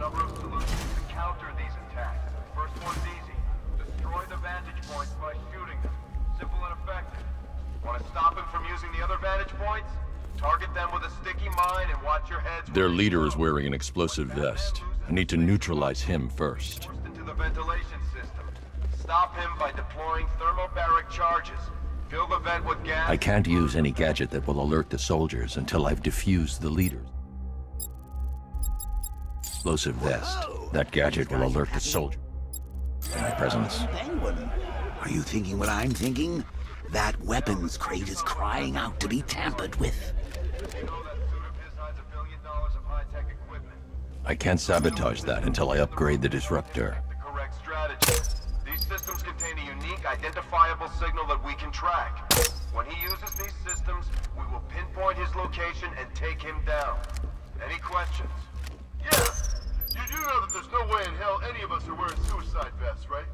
number of solutions to counter these attacks. First one's easy. Destroy the vantage points by shooting them. Simple and effective. Want to stop him from using the other vantage points? Target them with a sticky mine and watch your heads. Their leader is wearing an explosive vest. I need to neutralize him first. Into the ventilation system. Stop him by deploying thermobaric charges. Fill the vent with gas. I can't use any gadget that will alert the soldiers until I've defused the leaders. Explosive vest. That gadget will alert the soldier. In my presence. Penguin. Are you thinking what I'm thinking? That weapons crate is crying out to be tampered with. You know that suit of his hides a billion dollars of high-tech equipment. I can't sabotage that until I upgrade the disruptor. The correct strategy. These systems contain a unique, identifiable signal that we can track. When he uses these systems, we will pinpoint his location and take him down. Any questions? Yeah. You do know that there's no way in hell any of us are wearing suicide vests, right?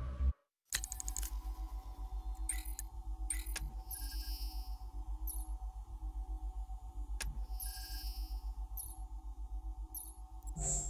If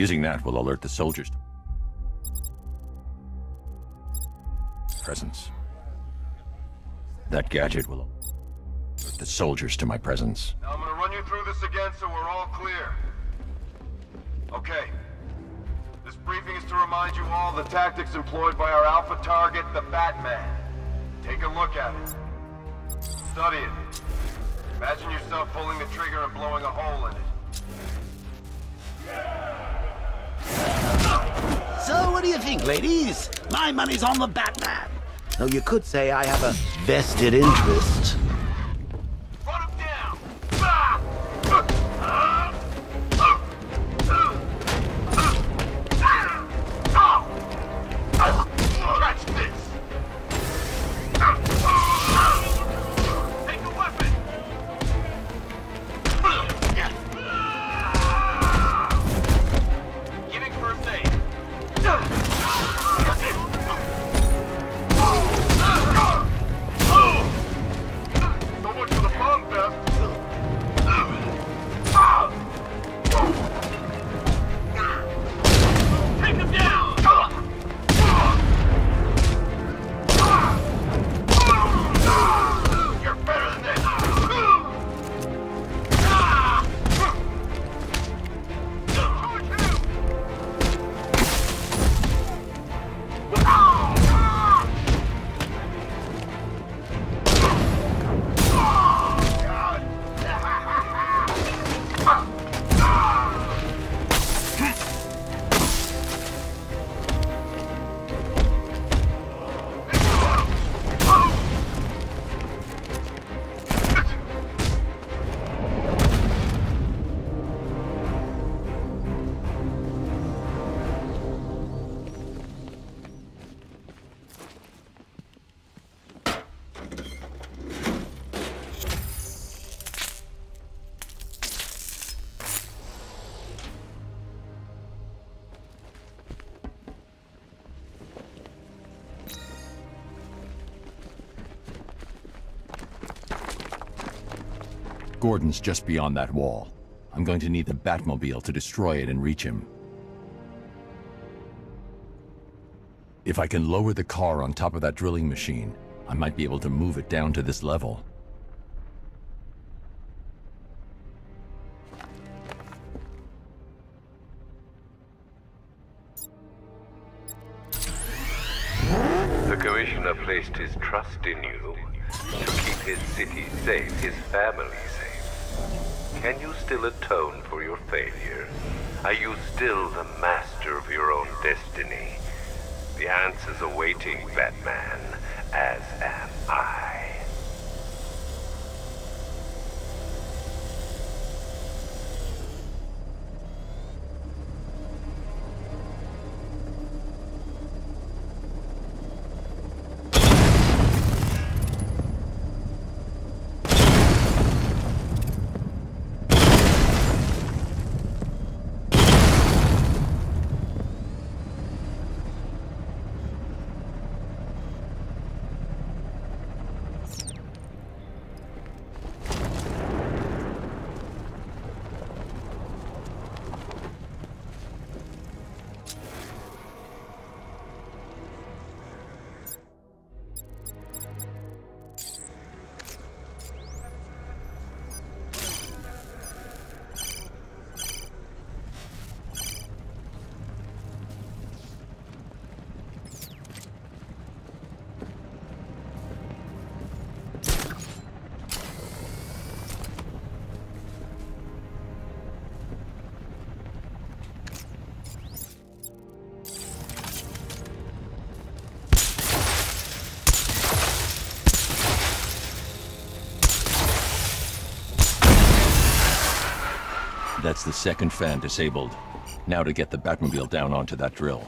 Using that will alert the soldiers. To presence. That gadget will alert the soldiers to my presence. Now I'm gonna run you through this again so we're all clear. Okay. This briefing is to remind you all the tactics employed by our alpha target, the Batman. Take a look at it. Study it. Imagine yourself pulling the trigger and blowing a hole in it. So what do you think, ladies? My money's on the Batman. Though you could say I have a vested interest. Gordon's just beyond that wall. I'm going to need the Batmobile to destroy it and reach him. If I can lower the car on top of that drilling machine, I might be able to move it down to this level. The Commissioner placed his trust in you to keep his city safe, his family safe. Atone for your failure? Are you still the master of your own destiny? The answer's awaiting, Batman. as That's the second fan disabled. Now to get the Batmobile down onto that drill.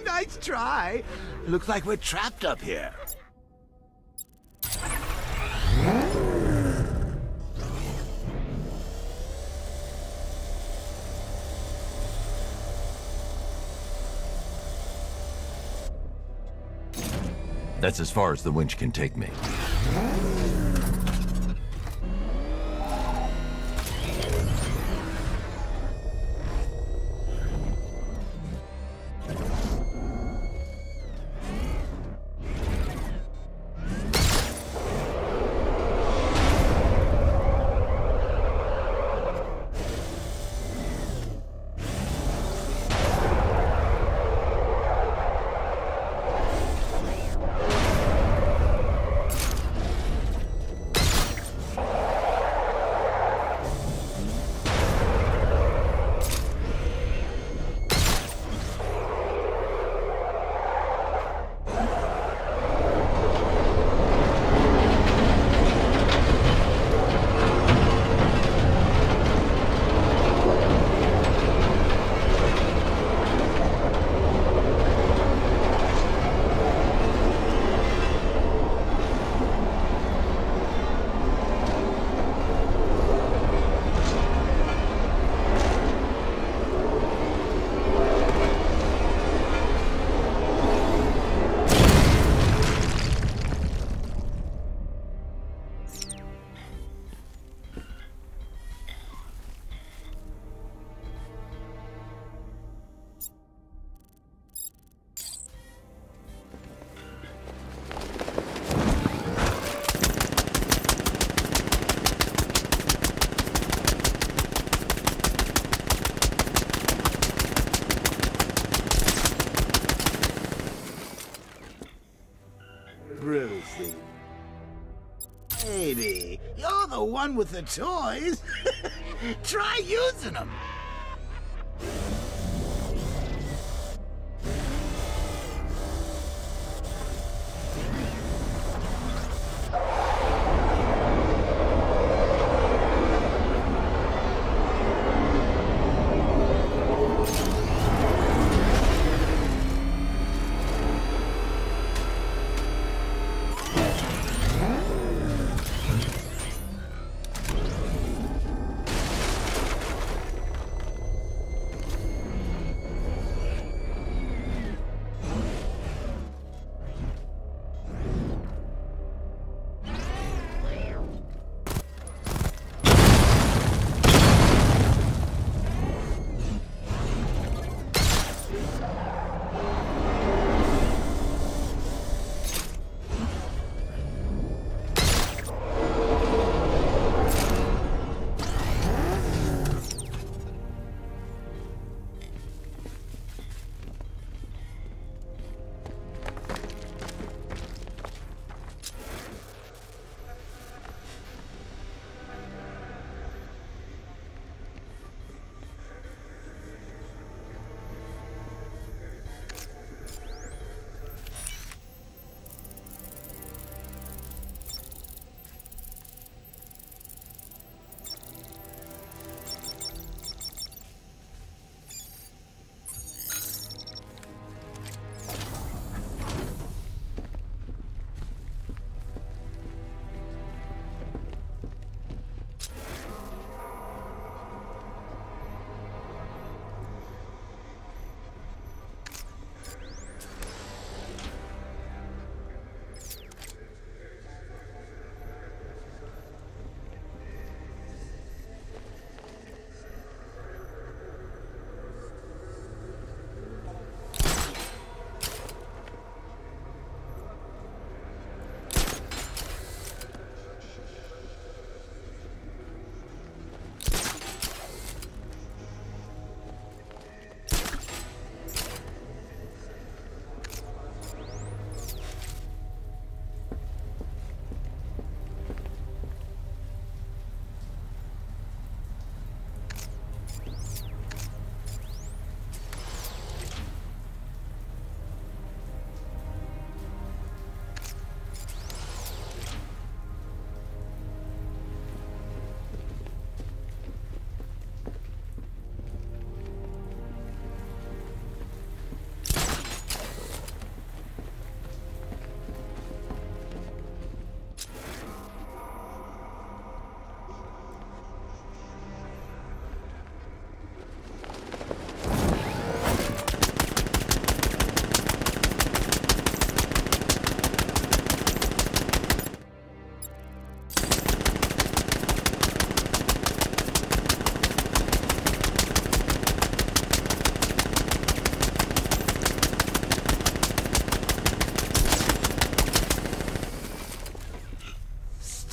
nice try. Looks like we're trapped up here. That's as far as the winch can take me. One with the toys. Try using them.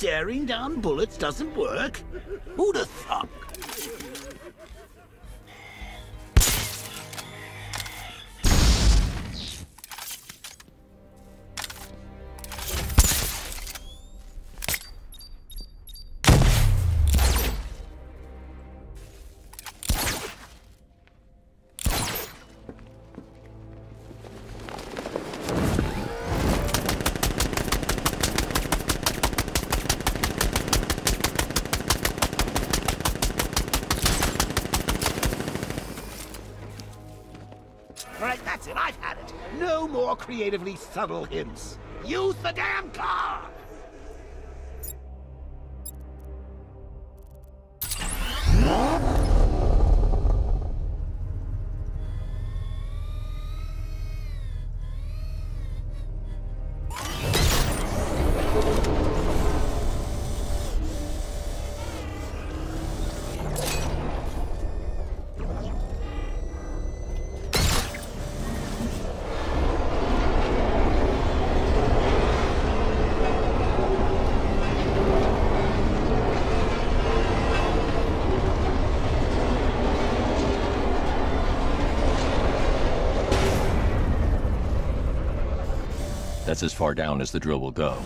Staring down bullets doesn't work? Who'd have thought? Creatively subtle hints. Use the damn car! As far down as the drill will go.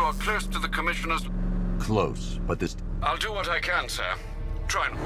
You are close to the Commissioner's... Close, but this... I'll do what I can, sir. Try and...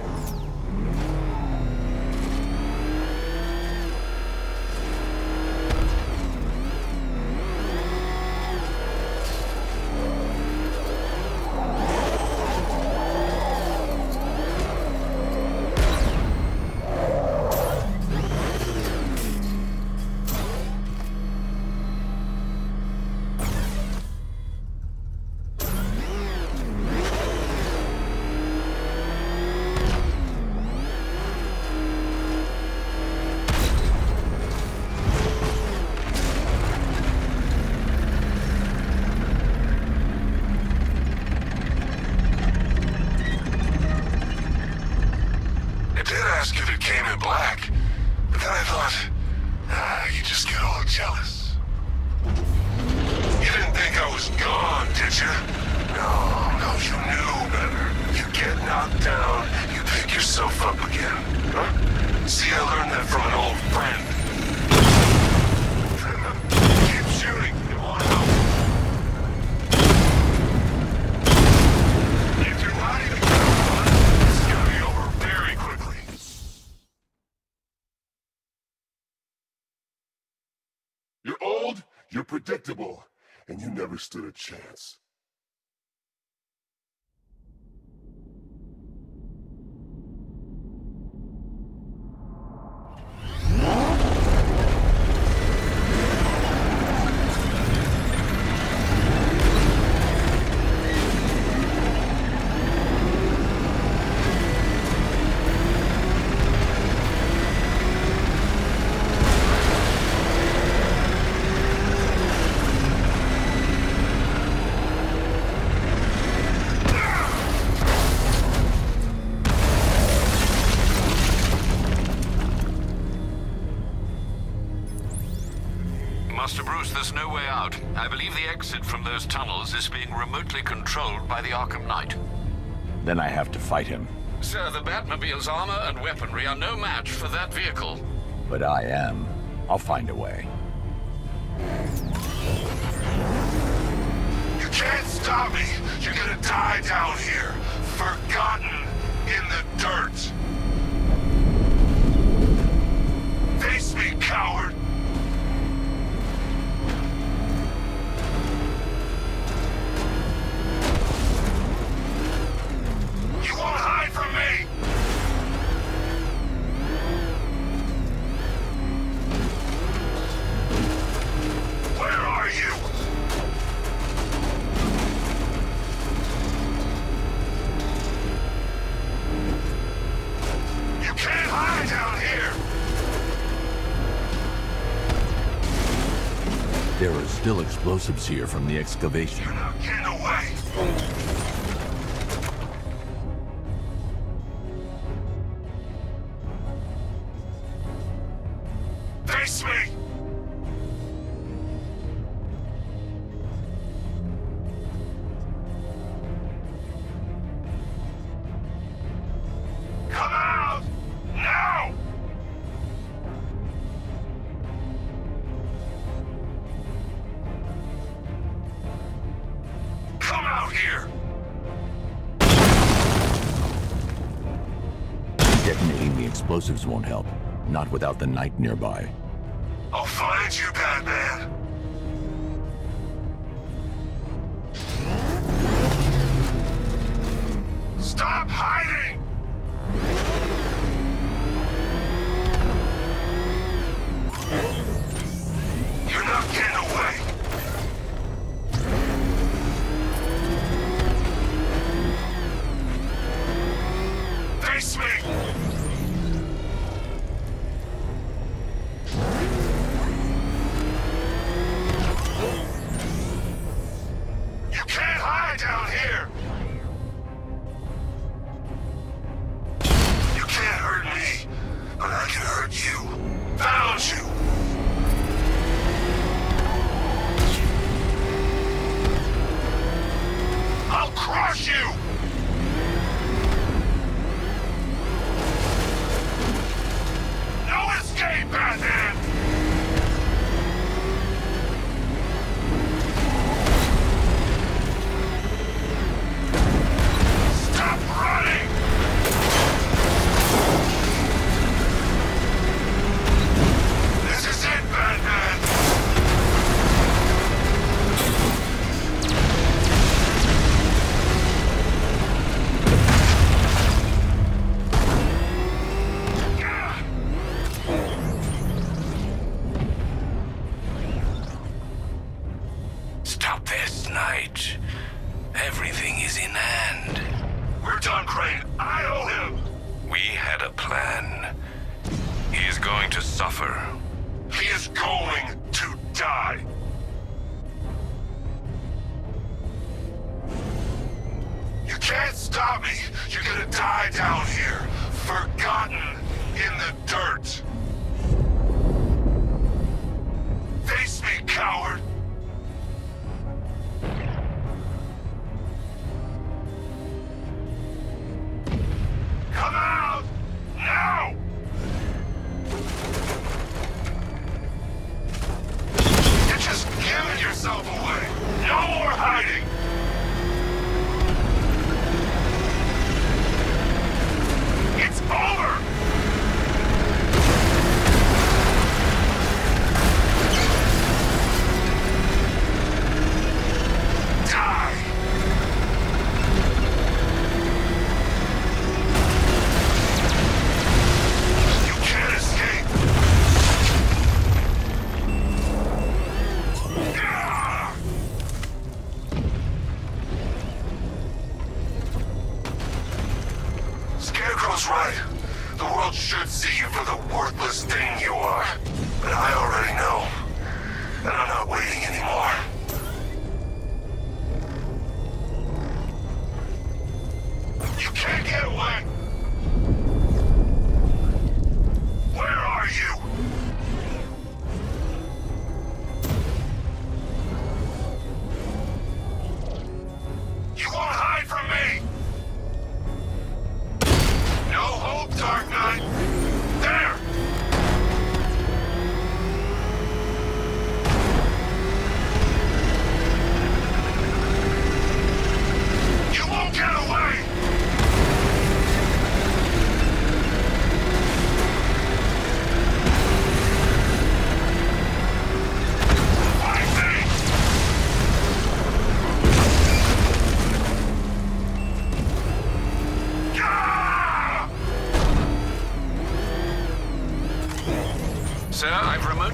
ask if it came in black, but then I thought, ah, you just get all jealous. You didn't think I was gone, did you? No, no, you knew better. You get knocked down, you pick yourself up again. Huh? See, I learned that from an old friend. Predictable, and you never stood a chance. Exit from those tunnels is being remotely controlled by the Arkham Knight. Then I have to fight him. Sir, the Batmobile's armor and weaponry are no match for that vehicle. But I am. I'll find a way. You can't stop me. You're gonna die down here. Forgotten in the dirt. Face me, coward. Won't hide from me. Where are you? You can't hide down here! There are still explosives here from the excavation. You're not getting away! Explosives won't help. Not without the knight nearby.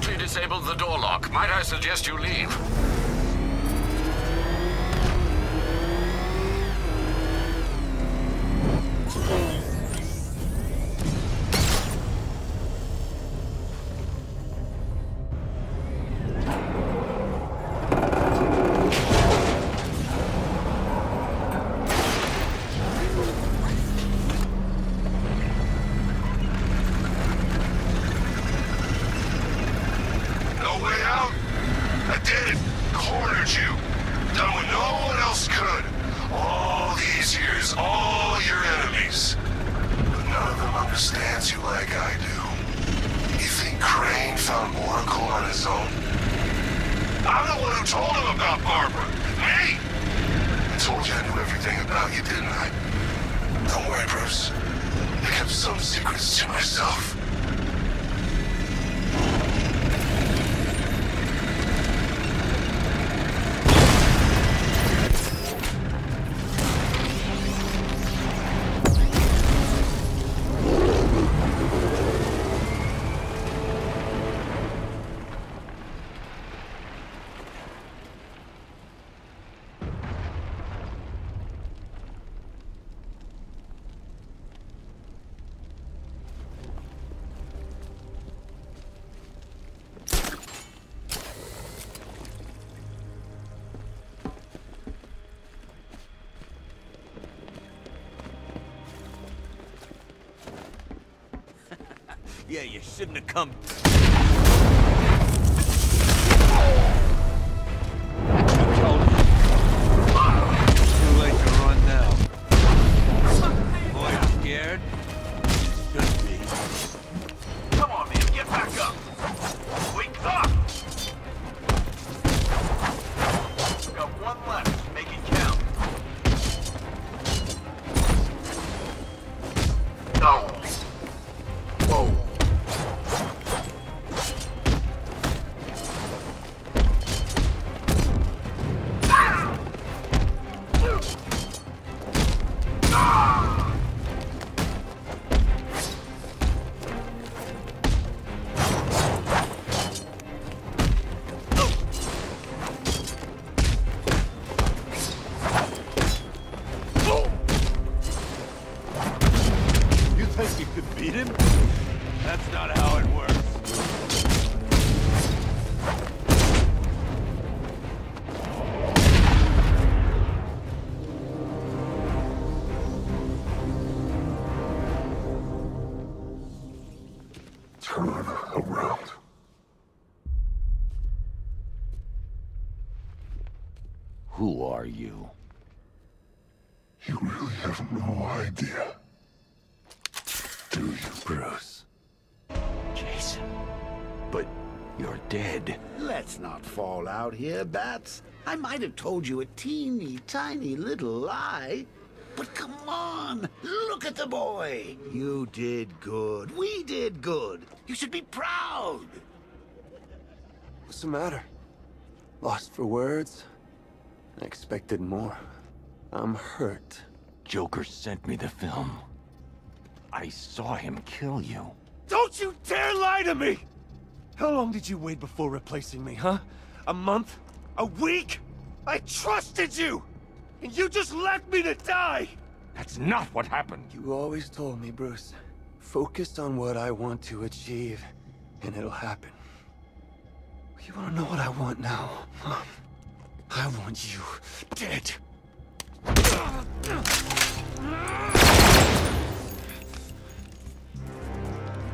quickly disabled the door lock. Might I suggest you leave? Yeah, you shouldn't have come. Not fall out here, Bats. I might have told you a teeny tiny little lie. But come on, look at the boy. You did good. We did good. You should be proud. What's the matter? Lost for words? I expected more. I'm hurt. Joker sent me the film. I saw him kill you. Don't you dare lie to me! How long did you wait before replacing me, huh? A month? A week? I trusted you! And you just left me to die! That's not what happened. You always told me, Bruce. Focus on what I want to achieve, and it'll happen. You wanna know what I want now? Huh? I want you dead. You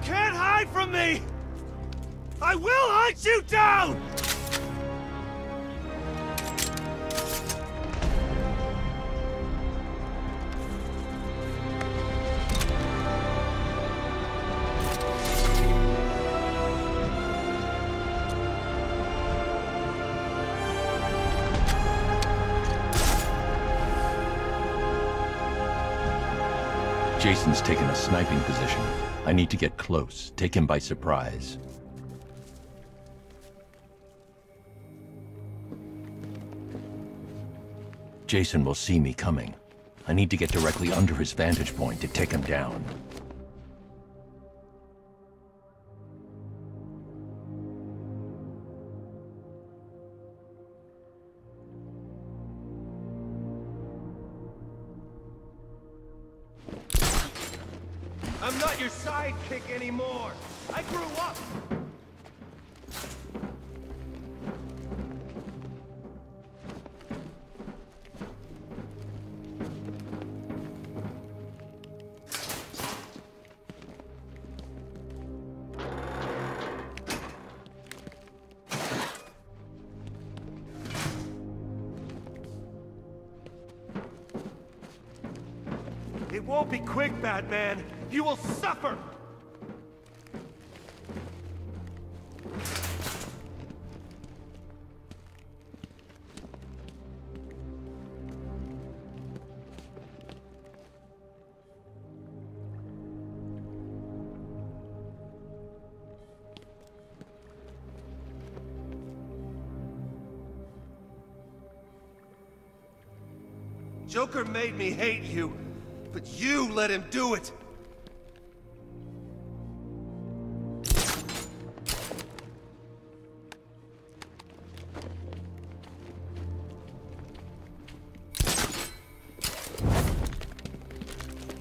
can't hide from me! I will hunt you down! Jason's taken a sniping position. I need to get close, take him by surprise. Jason will see me coming. I need to get directly under his vantage point to take him down. I'm not your sidekick anymore. I grew up. It won't be quick, Batman. You will suffer! Joker made me hate you, but you let him do it!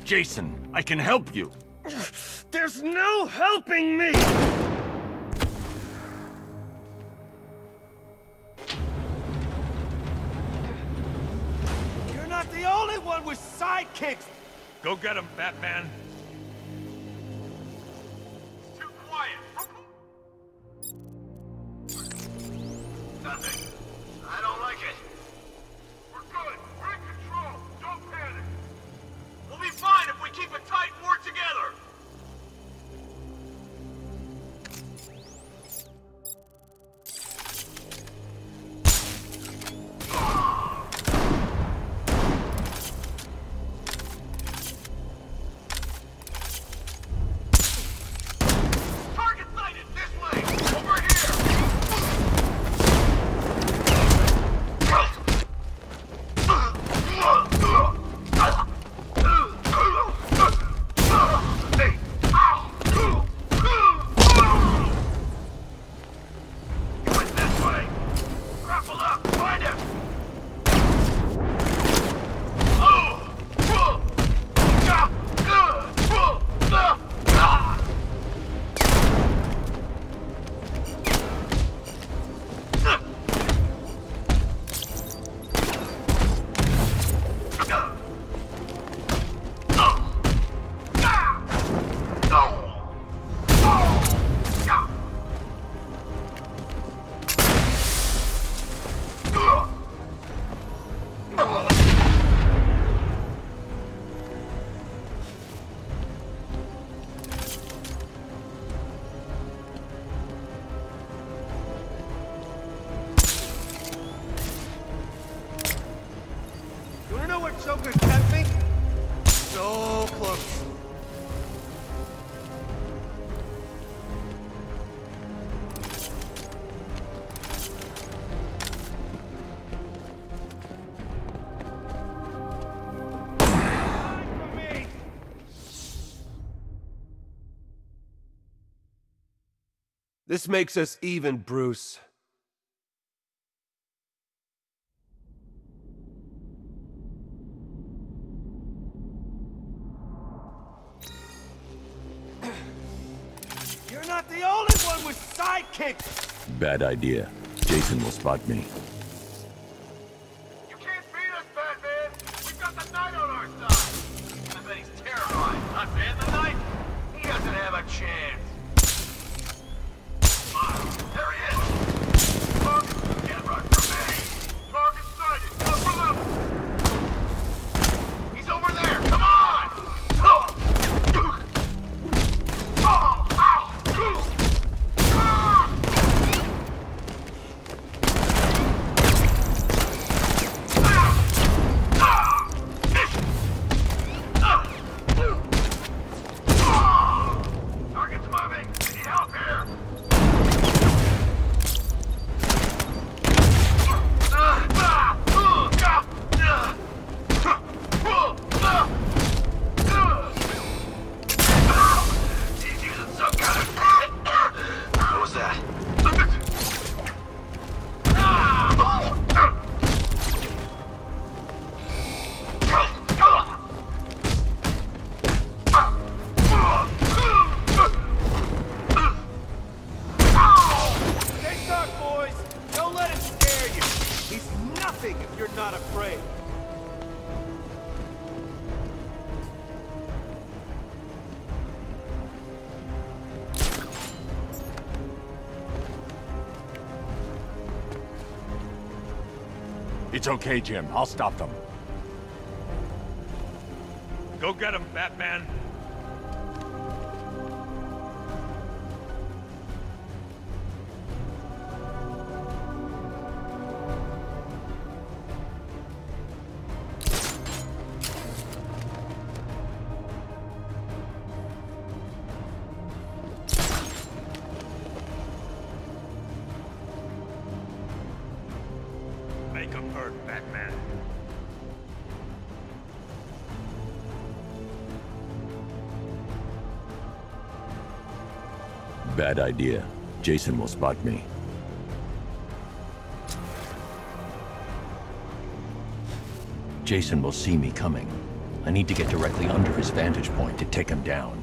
Jason, I can help you. There's no helping me! You're not the only one with sidekicks! Go get him, Batman. This makes us even, Bruce. You're not the only one with sidekicks! Bad idea. Jason will spot me. It's okay, Jim. I'll stop them. Go get him, Batman. Bad idea. Jason will spot me. Jason will see me coming. I need to get directly under his vantage point to take him down.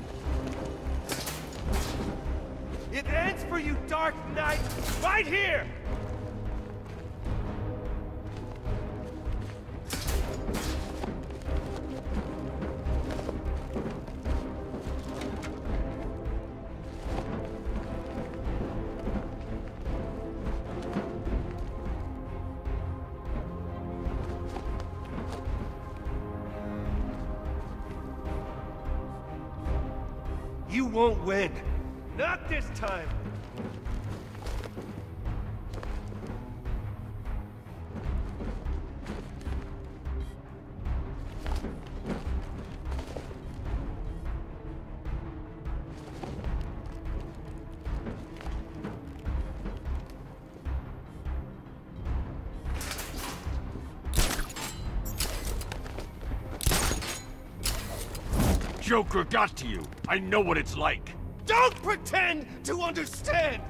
Joker got to you. I know what it's like. Don't pretend to understand!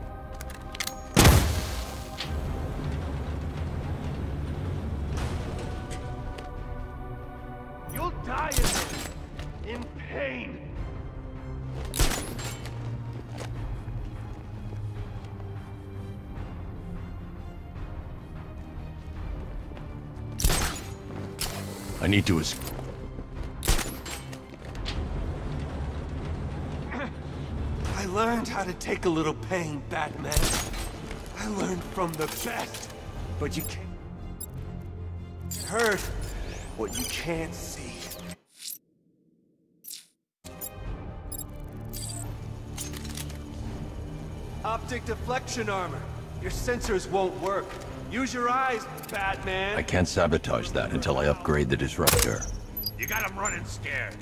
Take a little pain, Batman. I learned from the best. But you can't... hurt what you can't see. Optic deflection armor. Your sensors won't work. Use your eyes, Batman. I can't sabotage that until I upgrade the disruptor. You got him running scared.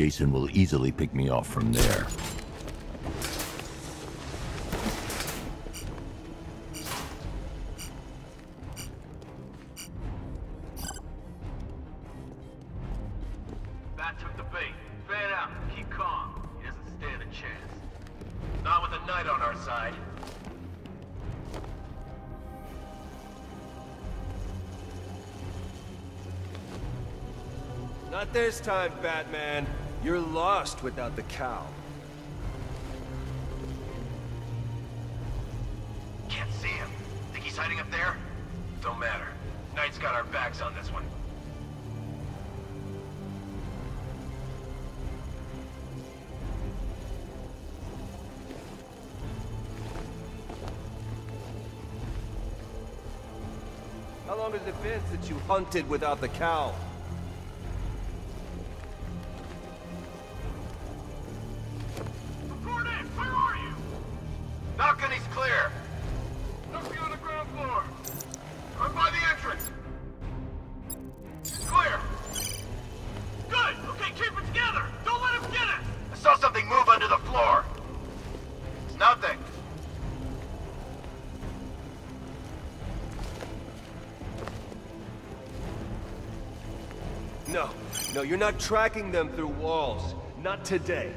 Jason will easily pick me off from there. Bat took the bait. Fan out. Keep calm. He doesn't stand a chance. Not with the Knight on our side. Not this time, Batman. You're lost without the cowl. Can't see him. Think he's hiding up there? Don't matter. Knight's got our backs on this one. How long has it been since you hunted without the cowl? You're not tracking them through walls. Not today.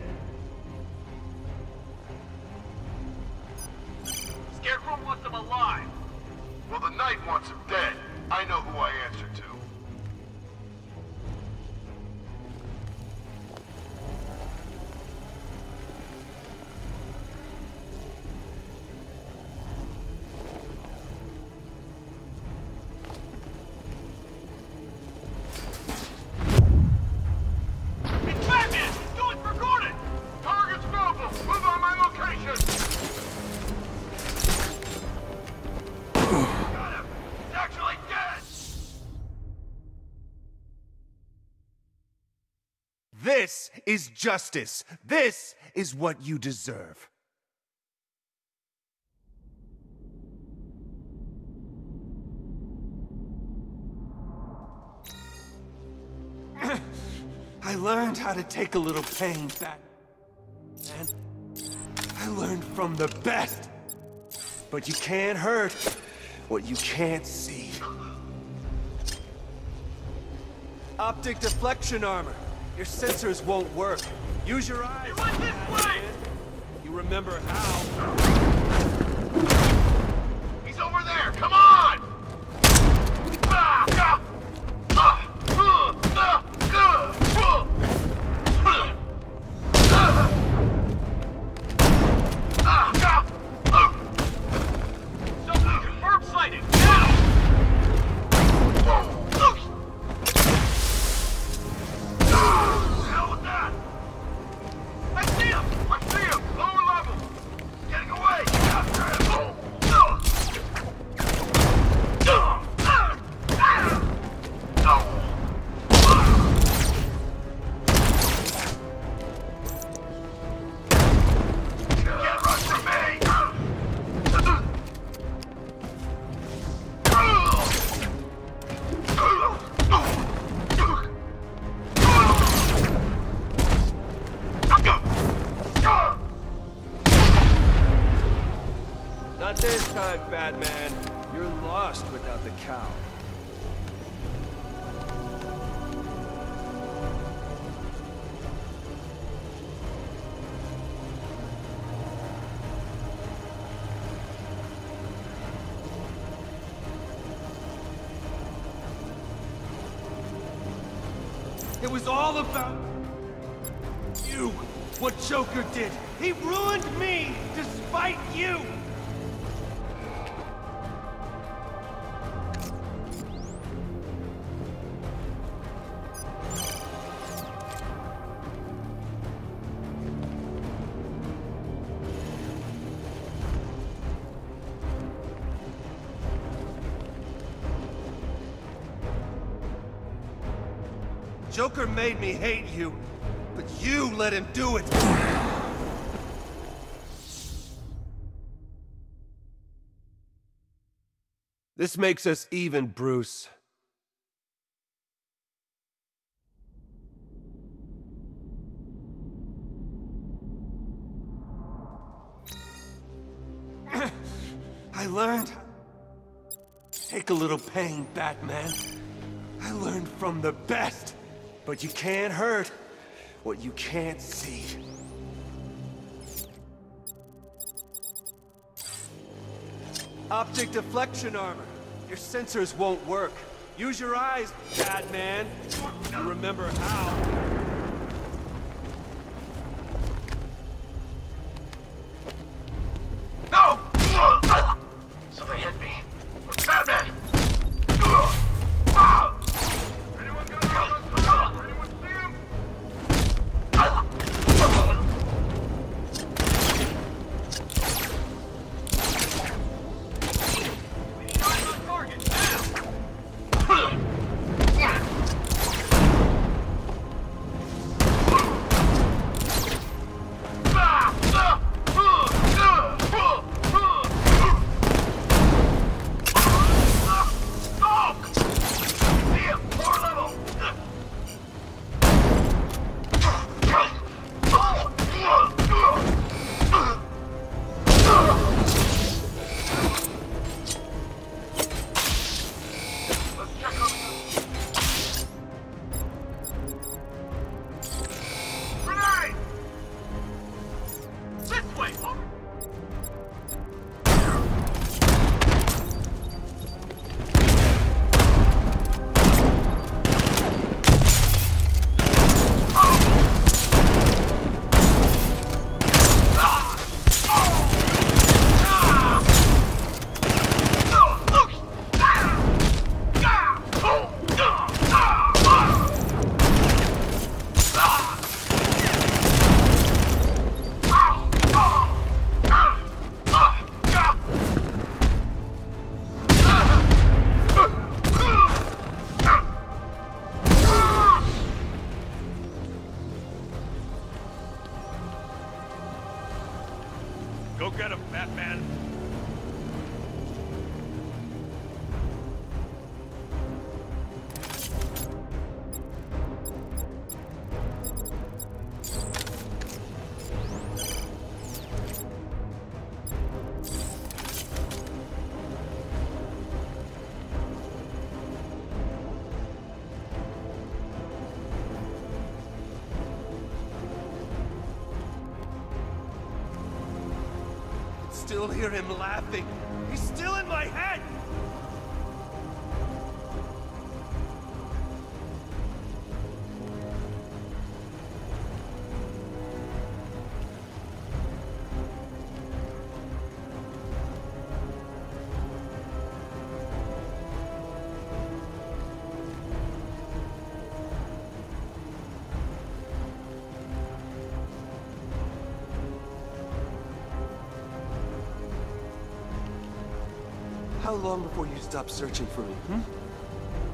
Justice. This is what you deserve. I learned how to take a little pain back. And I learned from the best. But you can't hurt what you can't see. Optic deflection armor. Your sensors won't work. Use your eyes. He went this way! You remember how. Batman. You're lost without the cowl. It was all about you. What Joker did. He ruined me hate you, but you let him do it. This makes us even, Bruce. I learned. Take a little pain, Batman. I learned from the best. But you can't hurt what you can't see. Optic deflection armor. Your sensors won't work. Use your eyes, Batman. You remember how. Go get him, Batman. Long before you stopped searching for me, hmm?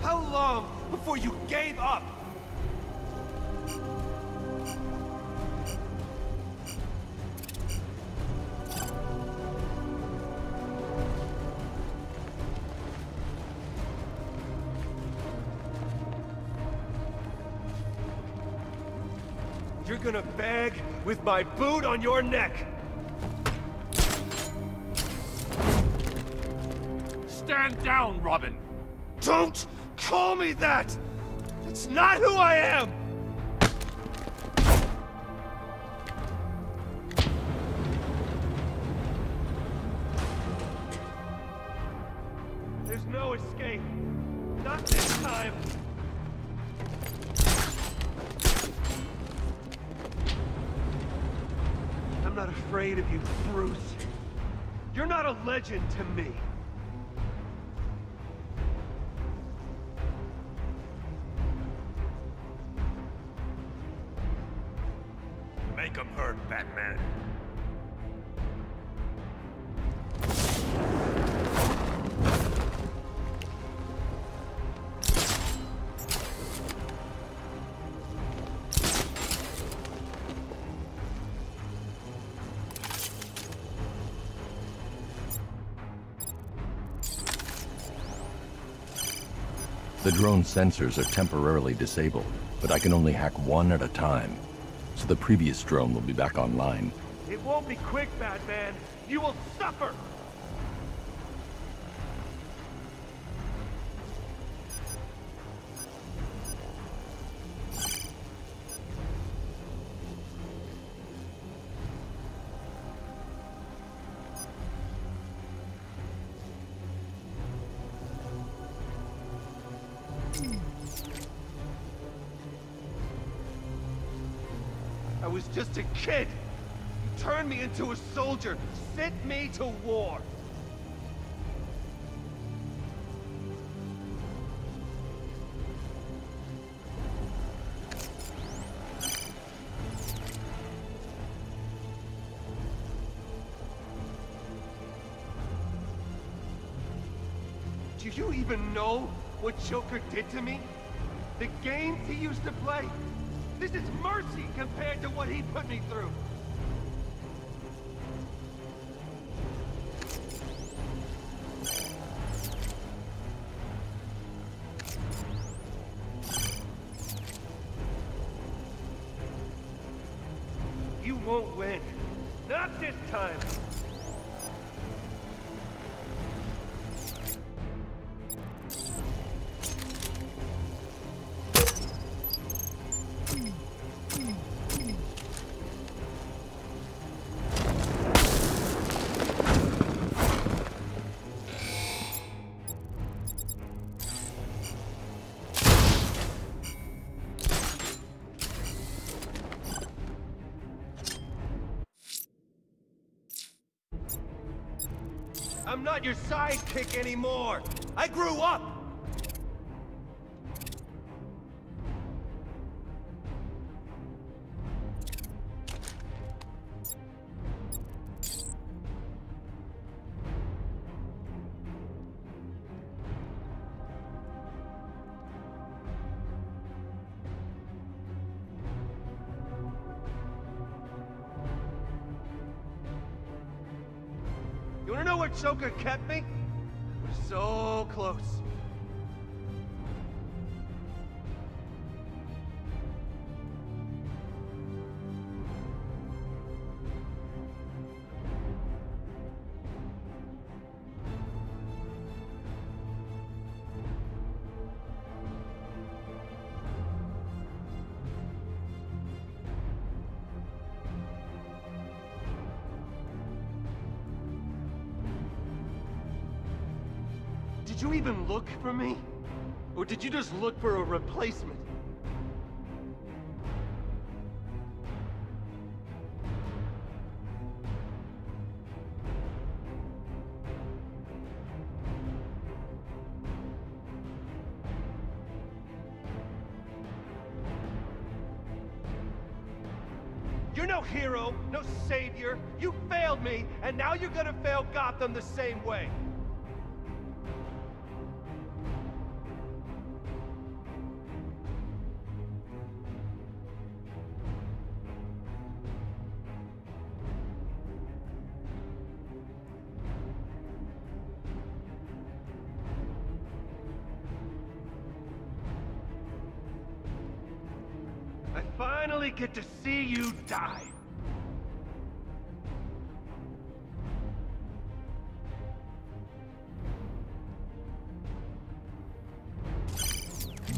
How long before you gave up? You're gonna beg with my boot on your neck! Down, Robin! Don't call me that! It's not who I am! There's no escape. Not this time! I'm not afraid of you, Bruce. You're not a legend to me. The drone sensors are temporarily disabled, but I can only hack one at a time. So the previous drone will be back online. It won't be quick, Batman. You will suffer! Soldier, sent me to war. Do you even know what Joker did to me? The games he used to play? This is mercy compared to what he put me through. Not your sidekick anymore. I grew up. Joker kept me? We're so close. Me? Or did you just look for a replacement? You're no hero, no savior. You failed me, and now you're gonna fail Gotham the same way. Finally get to see you die.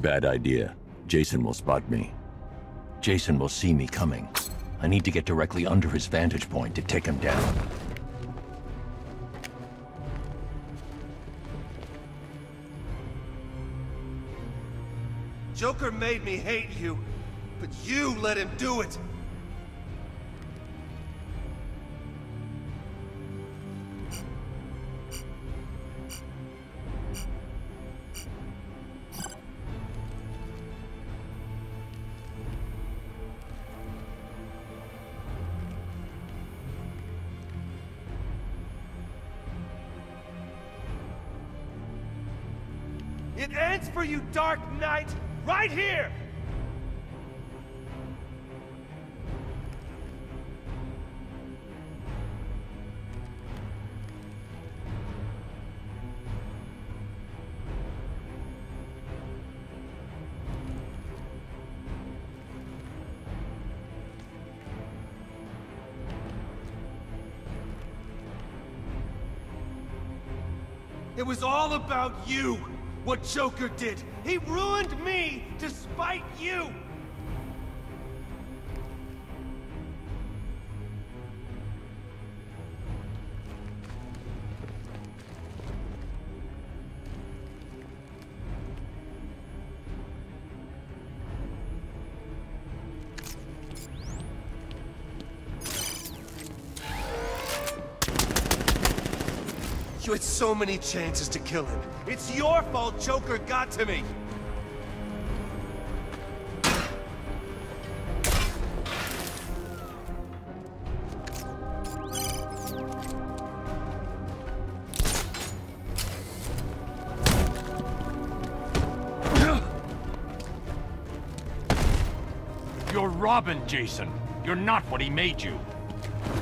Bad idea. Jason will spot me. Jason will see me coming. I need to get directly under his vantage point to take him down. Joker made me hate you, but you let him do it. About you, what Joker did. He ruined me despite you. You had so many chances to kill him. It's your fault Joker got to me. You're Robin, Jason. You're not what he made you.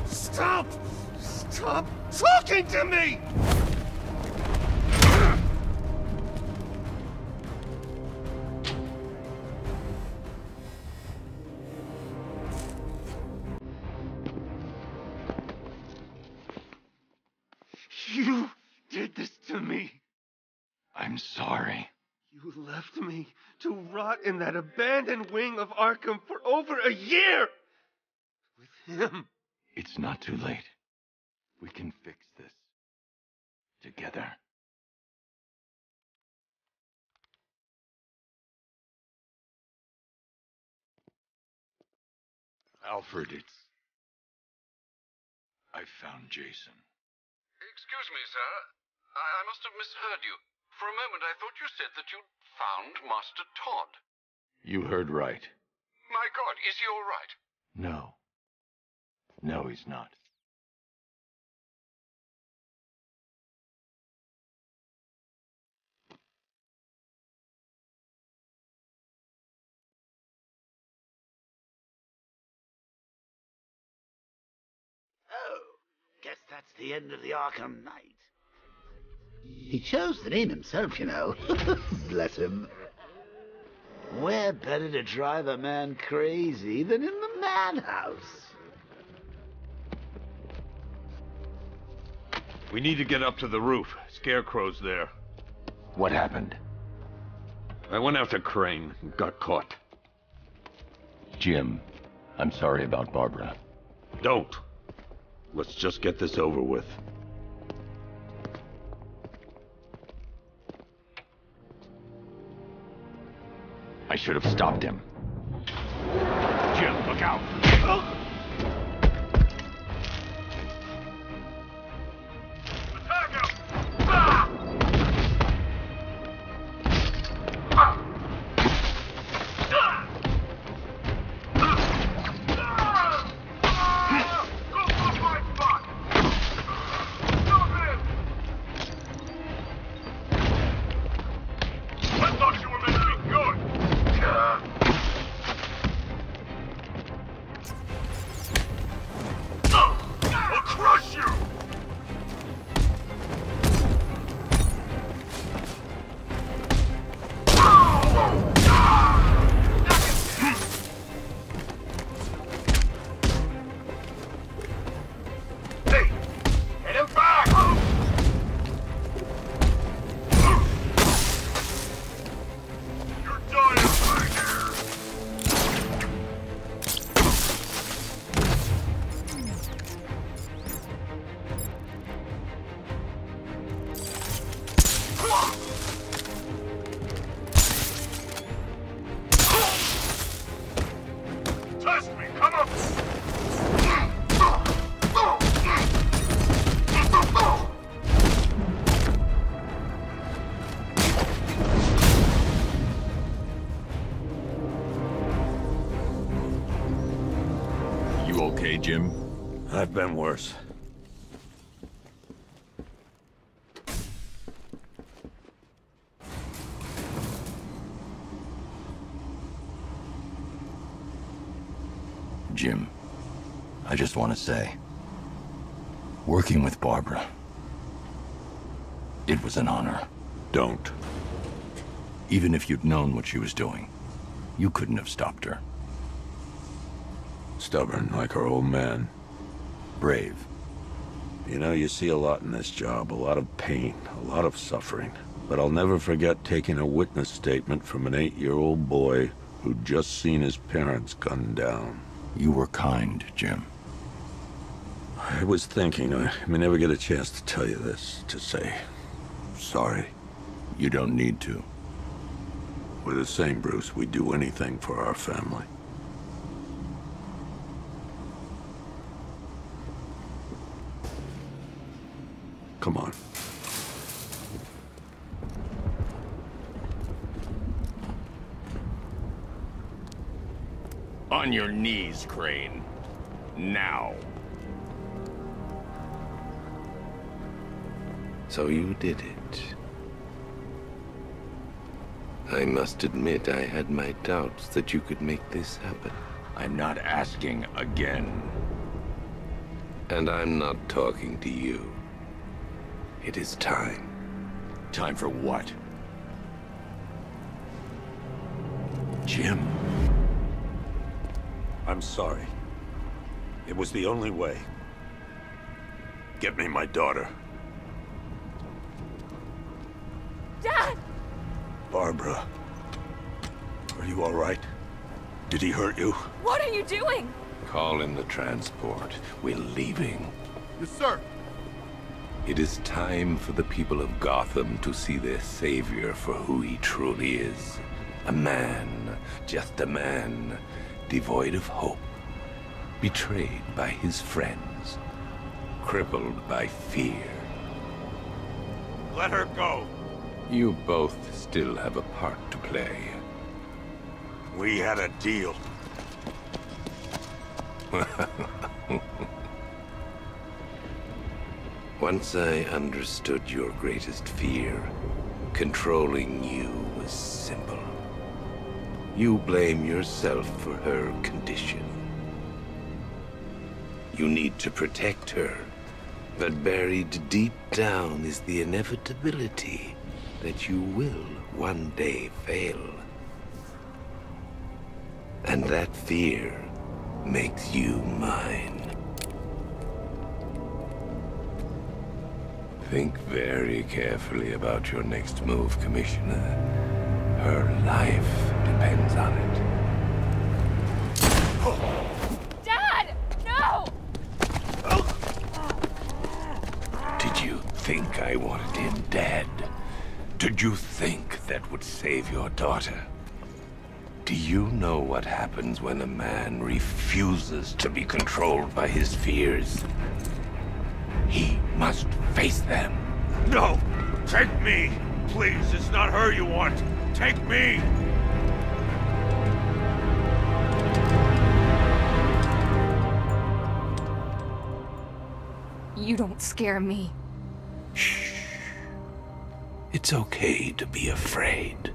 Stop! Stop talking to me! Arkham for over a year! With him. It's not too late. We can fix this. Together. Alfred, it's... I found Jason. Excuse me, sir. I, I must have misheard you. For a moment, I thought you said that you'd found Master Todd. You heard right. My God, is he all right? No. No, he's not. Oh, guess that's the end of the Arkham Knight. He chose the name himself, you know. Bless him. Where better to drive a man crazy than in the madhouse? We need to get up to the roof. Scarecrow's there. What happened? I went after Crane and got caught. Jim, I'm sorry about Barbara. Don't. Let's just get this over with. Should have stopped him. Jim, look out! Okay, Jim? I've been worse. Jim, I just want to say, working with Barbara, it was an honor. Don't. Even if you'd known what she was doing, you couldn't have stopped her. Stubborn like her old man. Brave. You know, you see a lot in this job, a lot of pain, a lot of suffering. But I'll never forget taking a witness statement from an eight-year-old boy who'd just seen his parents gunned down. You were kind, Jim. I was thinking I may never get a chance to tell you this, to say sorry. You don't need to. We're the same, Bruce. We'd do anything for our family. Come on. On your knees, Crane. Now. So you did it. I must admit I had my doubts that you could make this happen. I'm not asking again. And I'm not talking to you. It is time. Time for what? Jim. I'm sorry. It was the only way. Get me my daughter. Dad! Barbara. Are you all right? Did he hurt you? What are you doing? Call in the transport. We're leaving. Yes, sir. It is time for the people of Gotham to see their savior for who he truly is. A man, just a man, devoid of hope, betrayed by his friends, crippled by fear. Let her go. You both still have a part to play. We had a deal. Once I understood your greatest fear, controlling you was simple. You blame yourself for her condition. You need to protect her, But buried deep down is the inevitability that you will one day fail. And that fear makes you mine. Think very carefully about your next move, Commissioner. Her life depends on it. Dad! No! Did you think I wanted him dead? Did you think that would save your daughter? Do you know what happens when a man refuses to be controlled by his fears? He must face them. No! Take me! Please, it's not her you want! Take me! You don't scare me. Shh. It's okay to be afraid.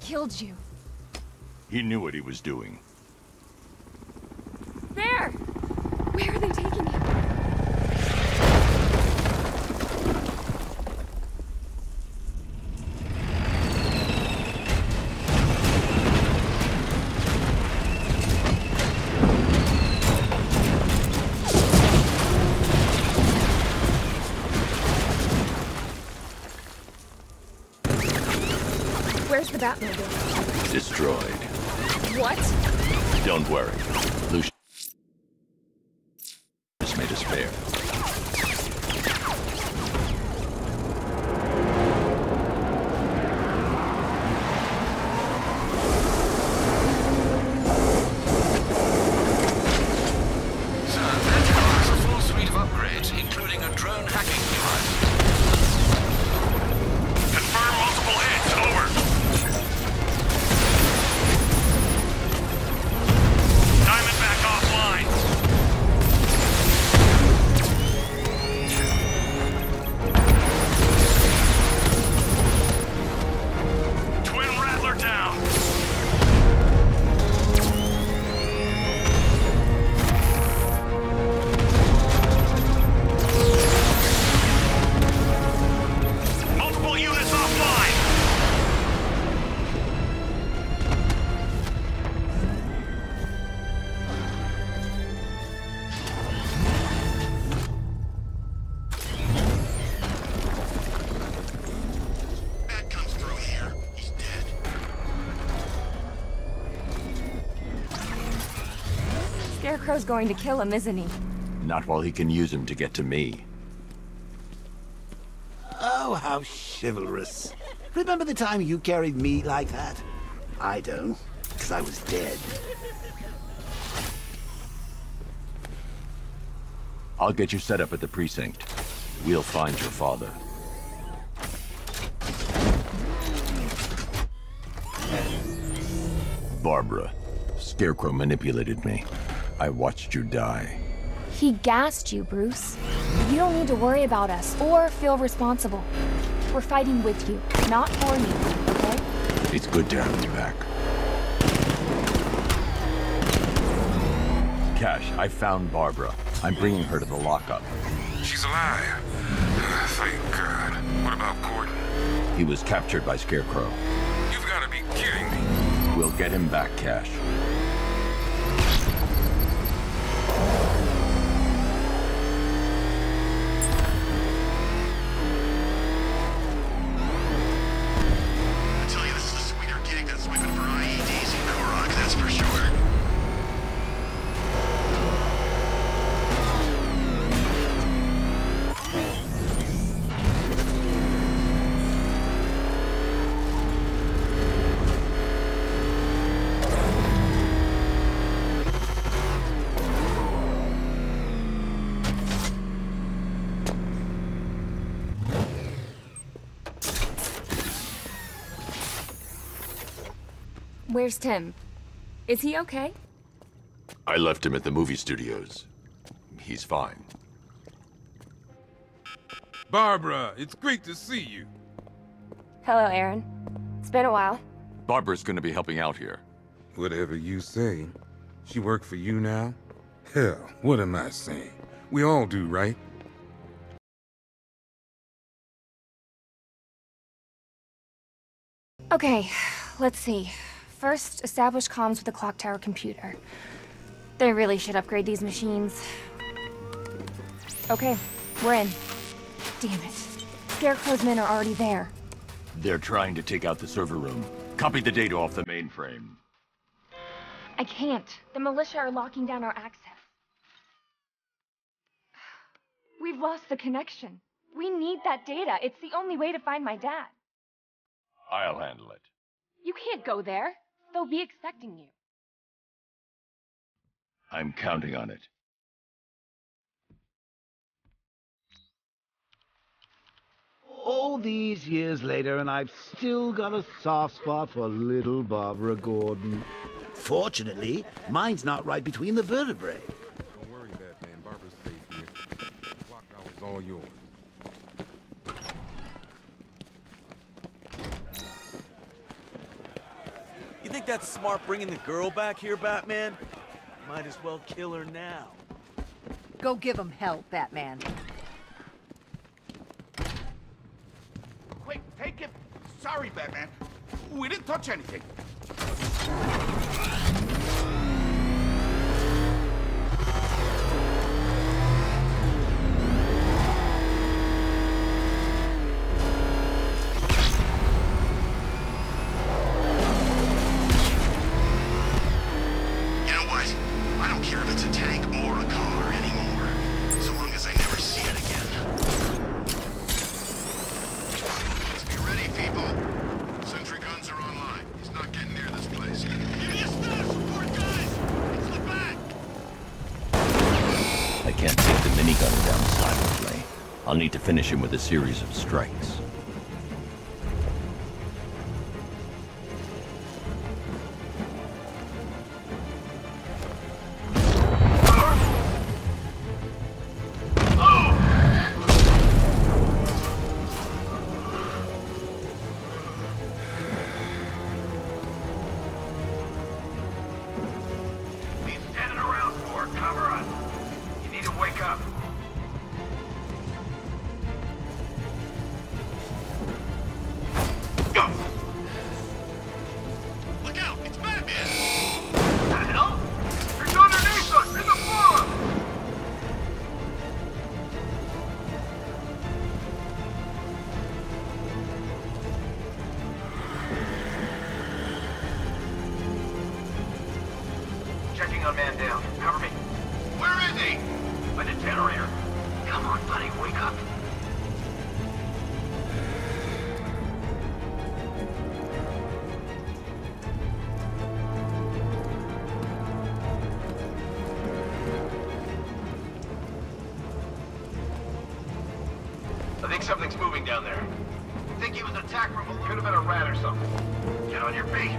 Killed you. He knew what he was doing. Where's the Batmobile? Destroyed. What? Don't worry. Scarecrow's going to kill him, isn't he? Not while he can use him to get to me. Oh, how chivalrous. Remember the time you carried me like that? I don't, because I was dead. I'll get you set up at the precinct. We'll find your father. Barbara, Scarecrow manipulated me. I watched you die. He gassed you, Bruce. You don't need to worry about us or feel responsible. We're fighting with you, not for you, okay? It's good to have you back. Cash, I found Barbara. I'm bringing her to the lockup. She's alive. Thank God. What about Gordon? He was captured by Scarecrow. You've got to be kidding me. We'll get him back, Cash. Where's Tim? Is he okay? I left him at the movie studios. He's fine. Barbara, it's great to see you. Hello, Aaron. It's been a while. Barbara's gonna be helping out here. Whatever you say. She work for you now? Hell, what am I saying? We all do, right? Okay, let's see. First, establish comms with the clock tower computer. They really should upgrade these machines. Okay, we're in. Damn it. Scarecrow's men are already there. They're trying to take out the server room. Copy the data off the mainframe. I can't. The militia are locking down our access. We've lost the connection. We need that data. It's the only way to find my dad. I'll handle it. You can't go there. They'll be expecting you. I'm counting on it. All these years later, and I've still got a soft spot for little Barbara Gordon. Fortunately, mine's not right between the vertebrae. Don't worry, Batman. Barbara's safe here. The clock tower's all yours. That's smart bringing the girl back here, Batman? Might as well kill her now. Go give him help, Batman. Quick, take it. Sorry, Batman. We didn't touch anything. Finish him with a series of strikes. On your feet.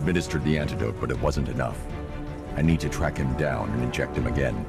Administered the antidote, but it wasn't enough. I need to track him down and inject him again.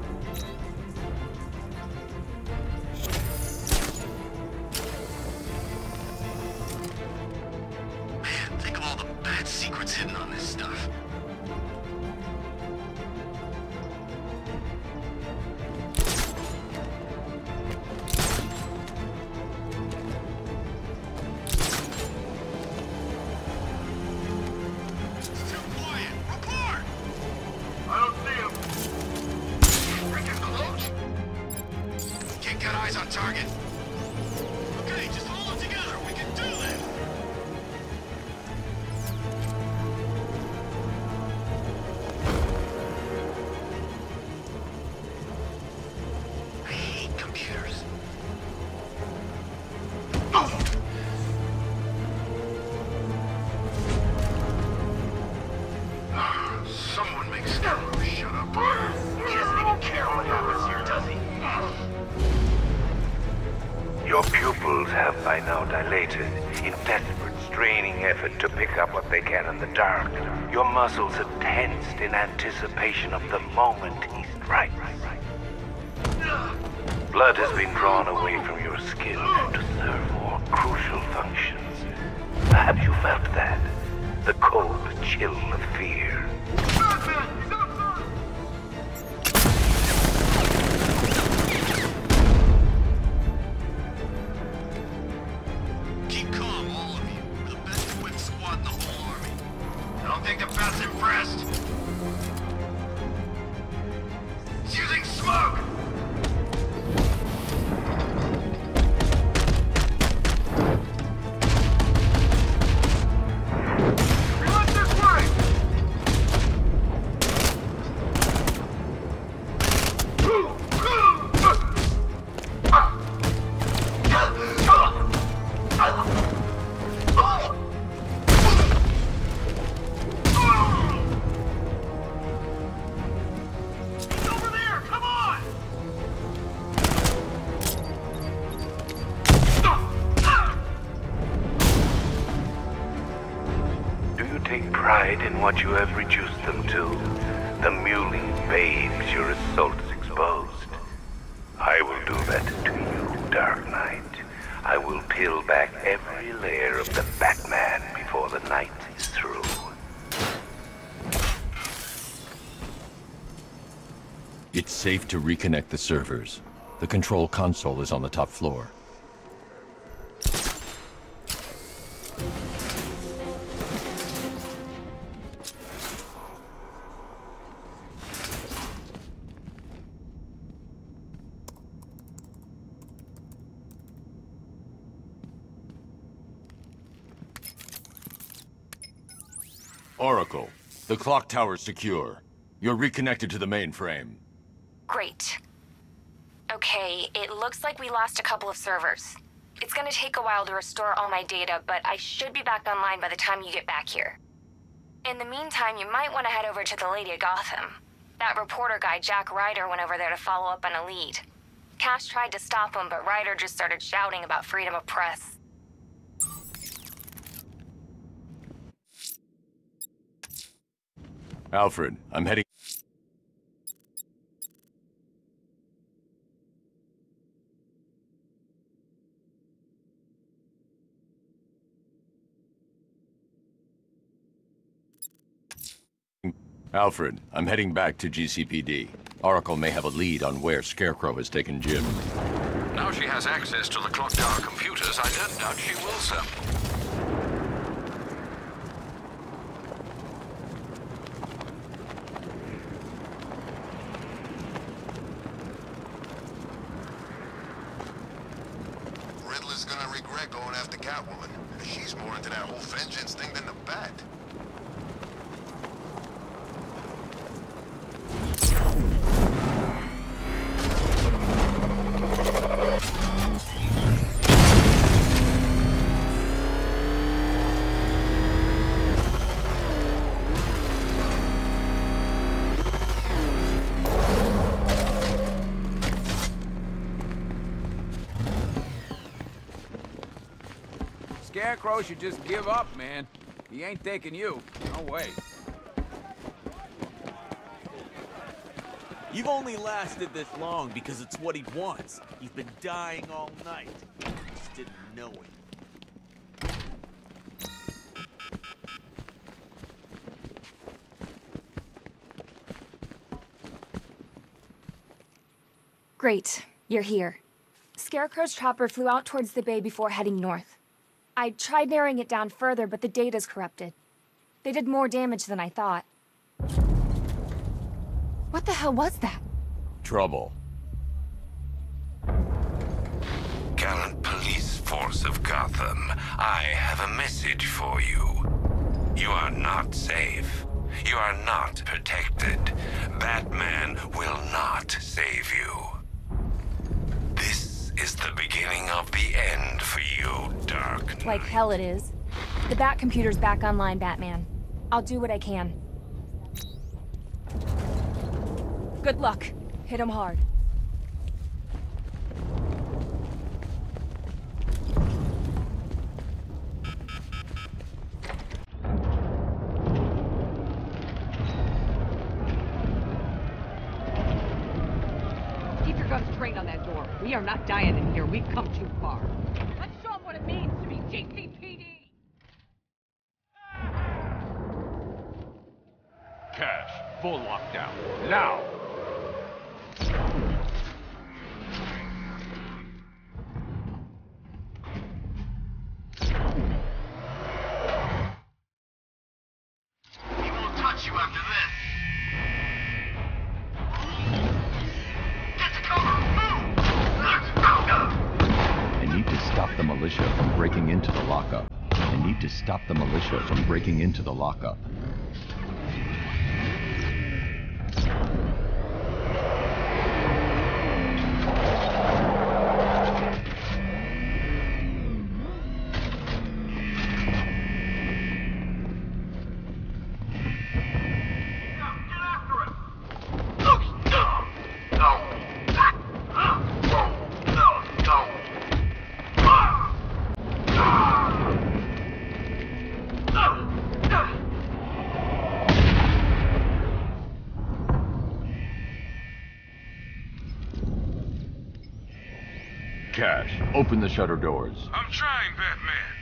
What you have reduced them to? The mewling babes your assaults exposed. I will do that to you, Dark Knight. I will peel back every layer of the Batman before the night is through. It's safe to reconnect the servers. The control console is on the top floor. Clock tower's secure. You're reconnected to the mainframe. Great. Okay, it looks like we lost a couple of servers. It's gonna take a while to restore all my data, but I should be back online by the time you get back here. In the meantime, you might want to head over to the Lady of Gotham. That reporter guy, Jack Ryder, went over there to follow up on a lead. Cash tried to stop him, but Ryder just started shouting about freedom of press. Alfred, I'm heading... Alfred, I'm heading back to GCPD. Oracle may have a lead on where Scarecrow has taken Jim. Now she has access to the clock tower computers, I don't doubt she will, sir. regret going after Catwoman. She's more into that whole vengeance thing than the Bat. Scarecrow should just give up, man. He ain't taking you. No way. You've only lasted this long because it's what he wants. He's been dying all night. Just didn't know it. Great, you're here. Scarecrow's chopper flew out towards the bay before heading north. I tried narrowing it down further, but the data's corrupted. They did more damage than I thought. What the hell was that? Trouble. Gallant police force of Gotham, I have a message for you. You are not safe. You are not protected. Batman will not save you. Is the beginning of the end for you, Dark Like hell it is. The Bat computer's back online, Batman. I'll do what I can. Good luck. Hit him hard. Keep your guns trained on that door. We are not dying in here. We've come too far. Let's show them what it means to be GCPD. Cash, full lockdown. Now! He won't touch you after this. Get to cover! Move! I need to stop the militia from breaking into the lockup. I need to stop the militia from breaking into the lockup. Open the shutter doors. I'm trying, Batman.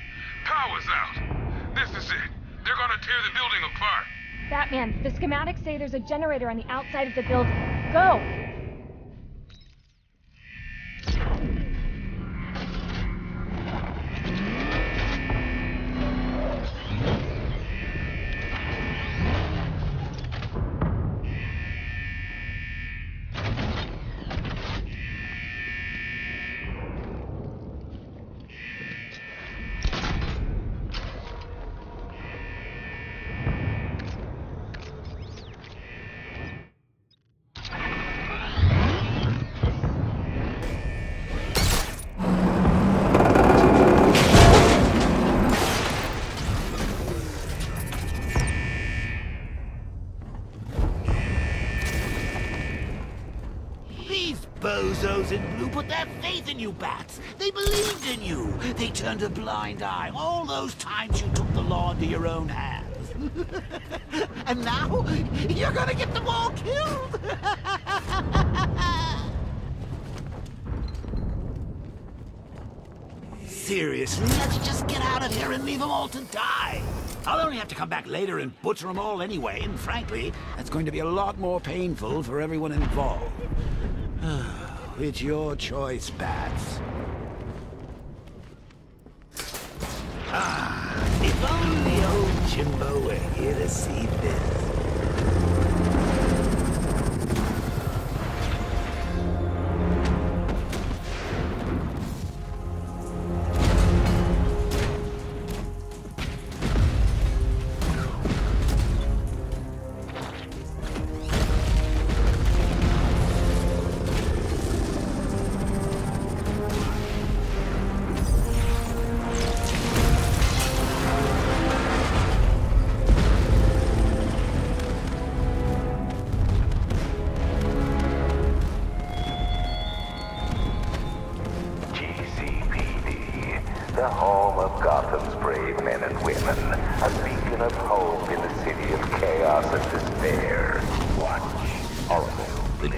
Power's out. This is it. They're gonna tear the building apart. Batman, the schematics say there's a generator on the outside of the building. Go! Faith in you, Bats. They believed in you. They turned a blind eye all those times you took the law into your own hands. and now, you're gonna get them all killed. Seriously, let's just get out of here and leave them all to die. I'll only have to come back later and butcher them all anyway, and frankly, that's going to be a lot more painful for everyone involved. It's your choice, Bats. Ah, if only old Jimbo were here to see this.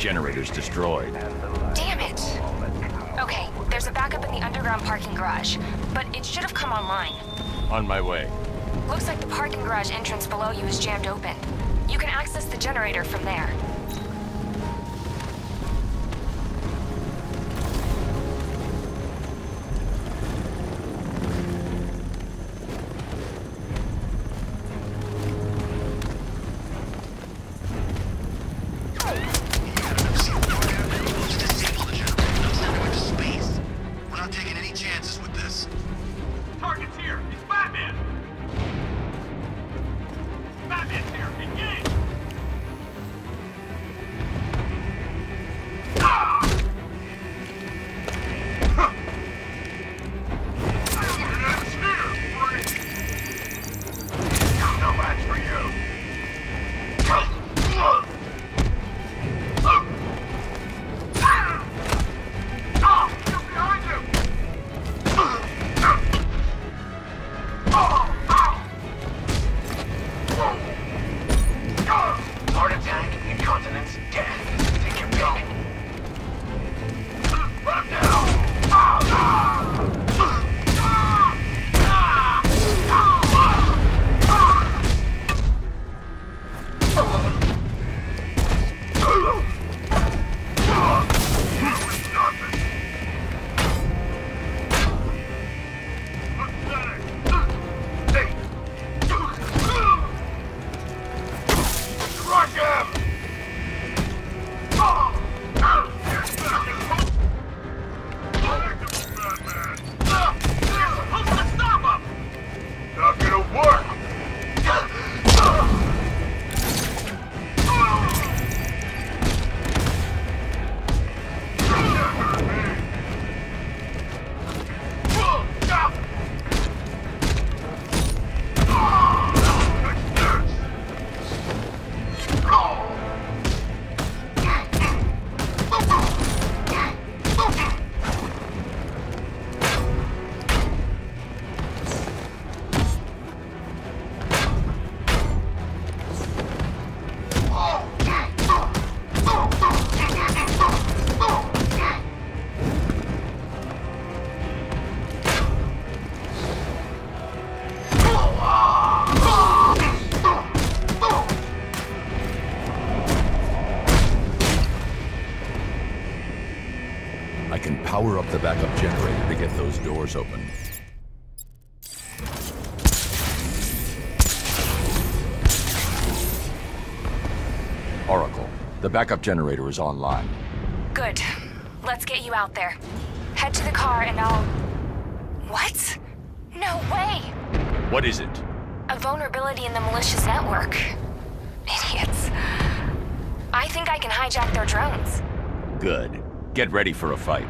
Generator's destroyed. Damn it! Okay, there's a backup in the underground parking garage, but it should have come online. On my way. Looks like the parking garage entrance below you is jammed open. You can access the generator from there. backup generator is online. Good. Let's get you out there. Head to the car and I'll... What? No way! What is it? A vulnerability in the militia's network. Idiots. I think I can hijack their drones. Good. Get ready for a fight.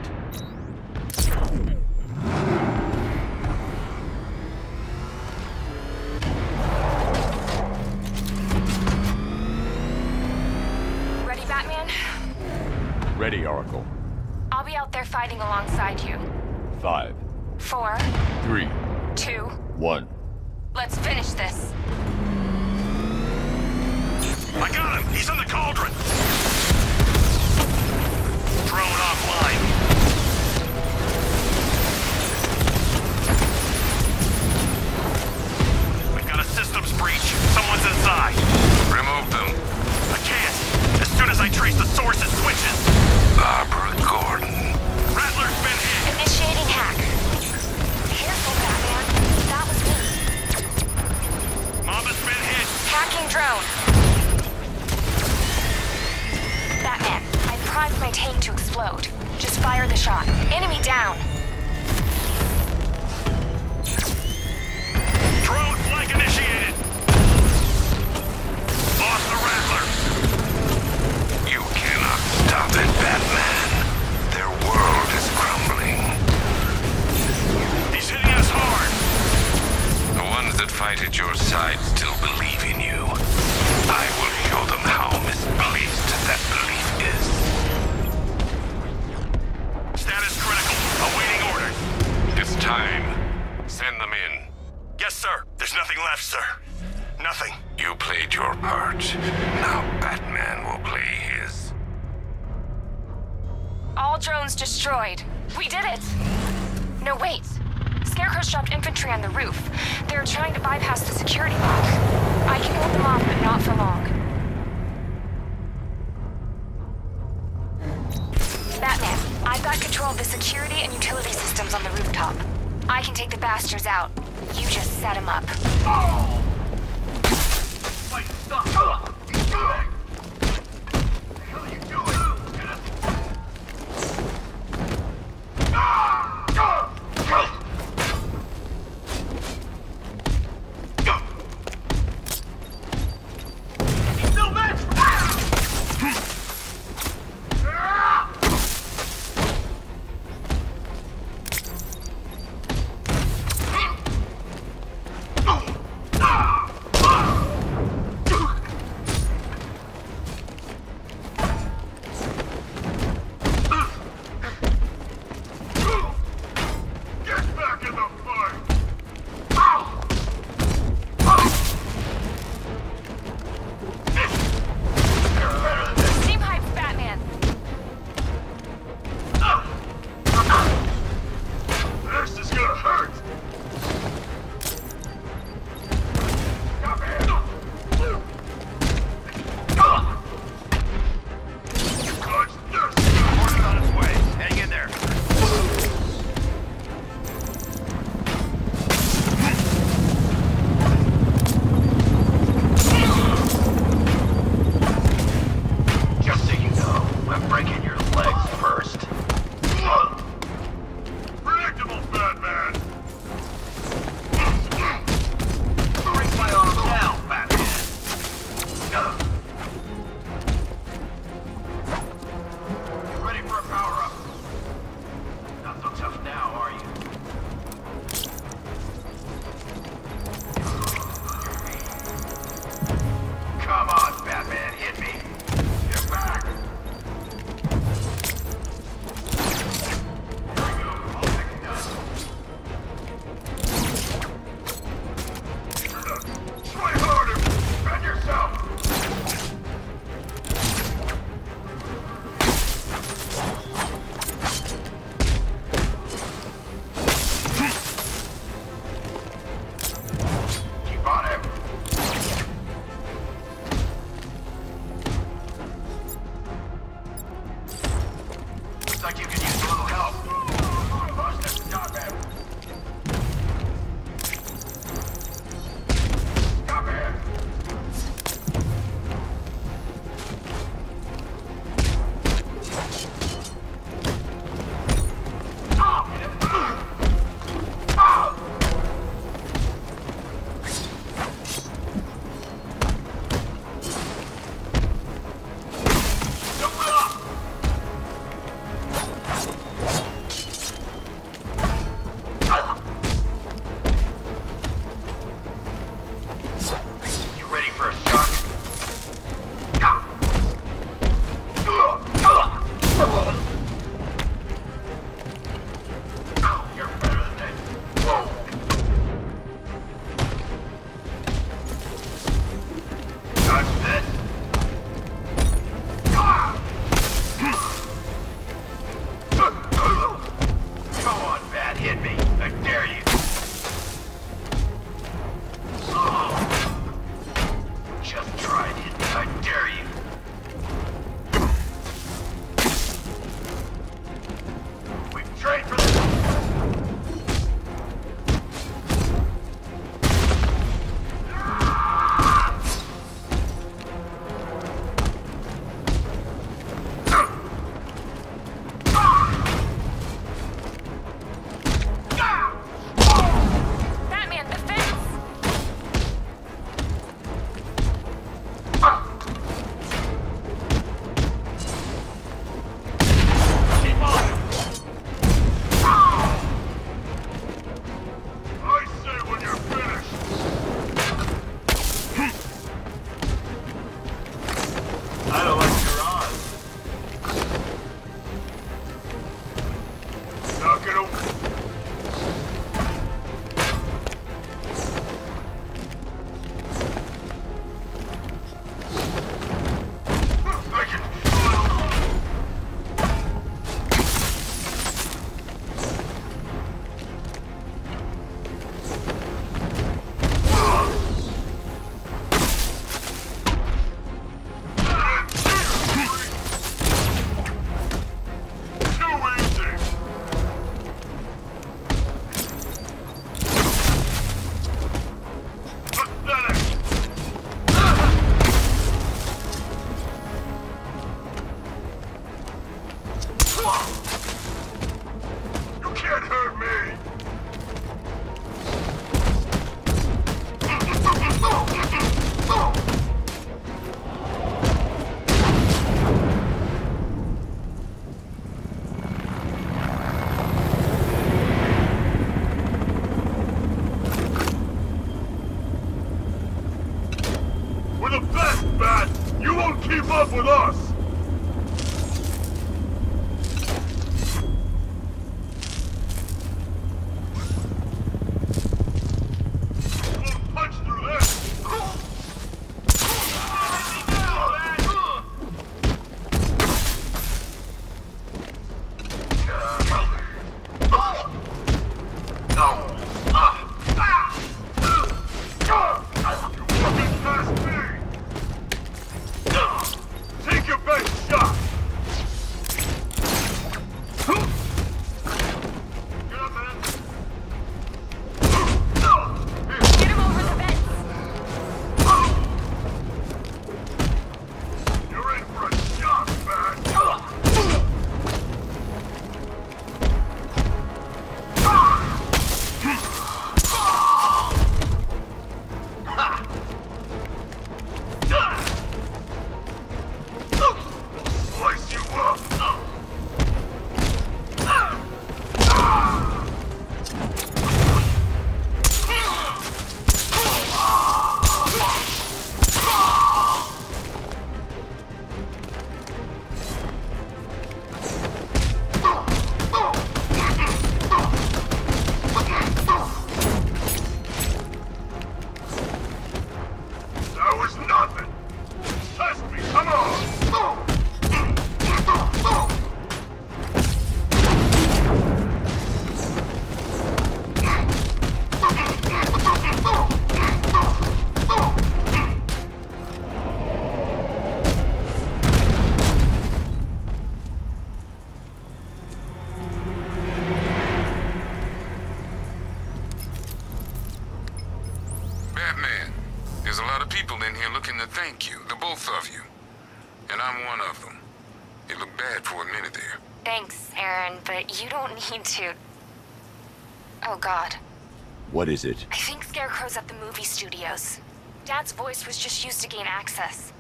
What is it? I think Scarecrow's at the movie studios. Dad's voice was just used to gain access.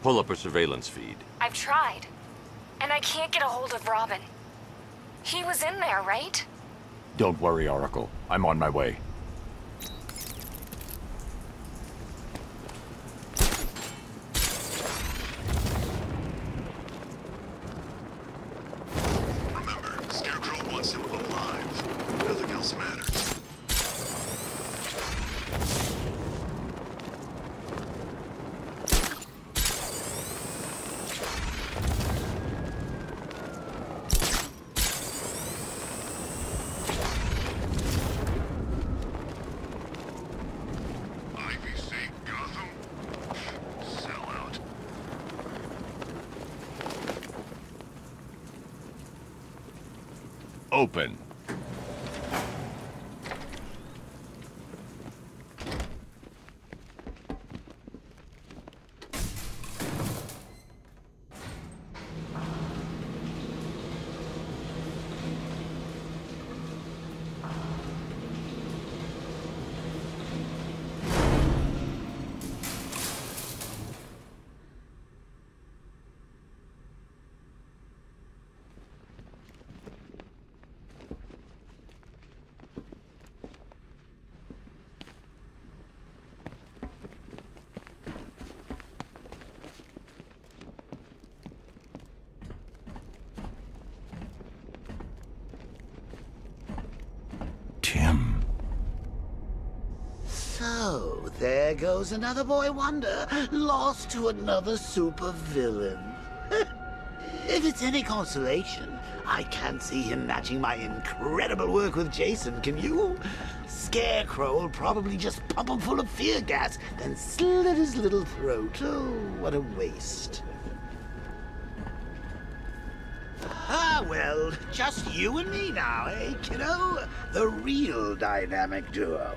Pull up a surveillance feed. I've tried. And I can't get a hold of Robin. He was in there, right? Don't worry, Oracle. I'm on my way. Remember, Scarecrow wants him alive. Nothing else matters. Ivy State Gotham? Sell out. Open. Tim. So, there goes another boy wonder, lost to another supervillain. if it's any consolation, I can't see him matching my incredible work with Jason, can you? Scarecrow will probably just pump him full of fear gas, then slit his little throat. Oh, what a waste. Ah, well, just you and me now, eh, kiddo? The real dynamic duo.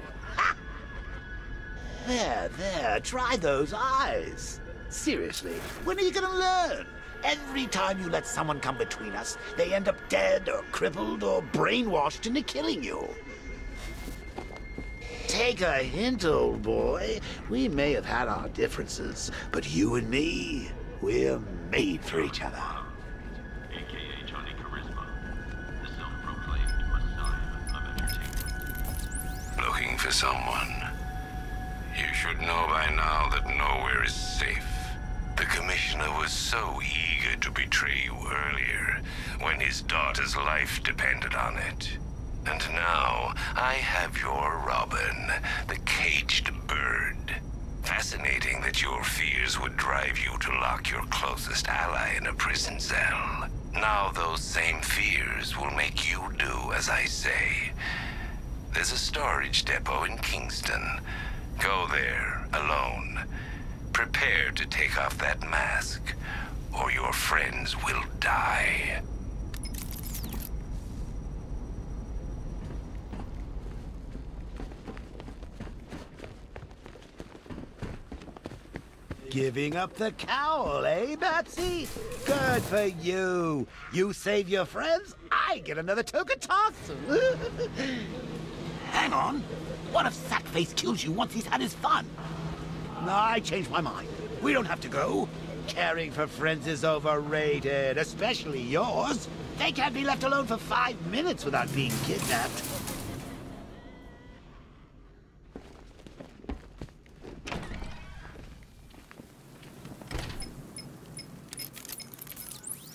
There, there, try those eyes. Seriously, when are you gonna learn? Every time you let someone come between us, they end up dead or crippled or brainwashed into killing you. Take a hint, old boy. We may have had our differences, but you and me, we're made for each other. Is safe. The Commissioner was so eager to betray you earlier, when his daughter's life depended on it. And now, I have your Robin, the caged bird. Fascinating that your fears would drive you to lock your closest ally in a prison cell. Now those same fears will make you do as I say. There's a storage depot in Kingston. Go there, alone. Prepare to take off that mask, or your friends will die. Giving up the cowl, eh, Batsy? Good for you. You save your friends, I get another token toss. Hang on. What if Sackface kills you once he's had his fun? No, I changed my mind. We don't have to go. Caring for friends is overrated, especially yours. They can't be left alone for five minutes without being kidnapped.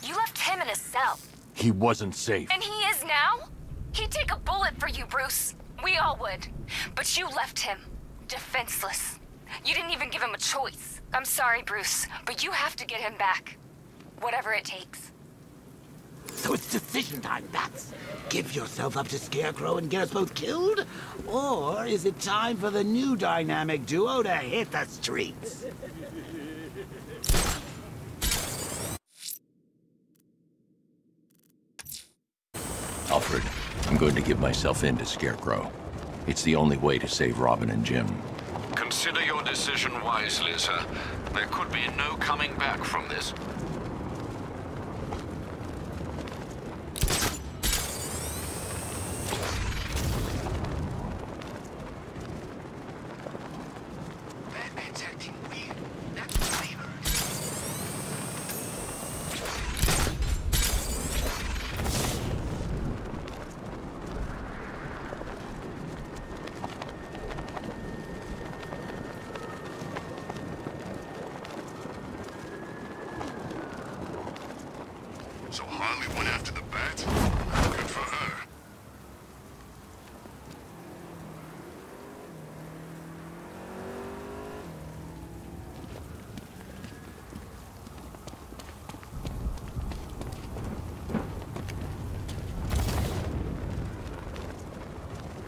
You left him in a cell. He wasn't safe. And he is now? He'd take a bullet for you, Bruce. We all would. But you left him defenseless. You didn't even give him a choice. I'm sorry, Bruce, but you have to get him back. Whatever it takes. So it's decision time, Bats. Give yourself up to Scarecrow and get us both killed? Or is it time for the new dynamic duo to hit the streets? Alfred, I'm going to give myself in to Scarecrow. It's the only way to save Robin and Jim. Consider your decision wisely, sir. There could be no coming back from this. Batman's acting weird. That's flavor. So Harley went after the bat? Good for her.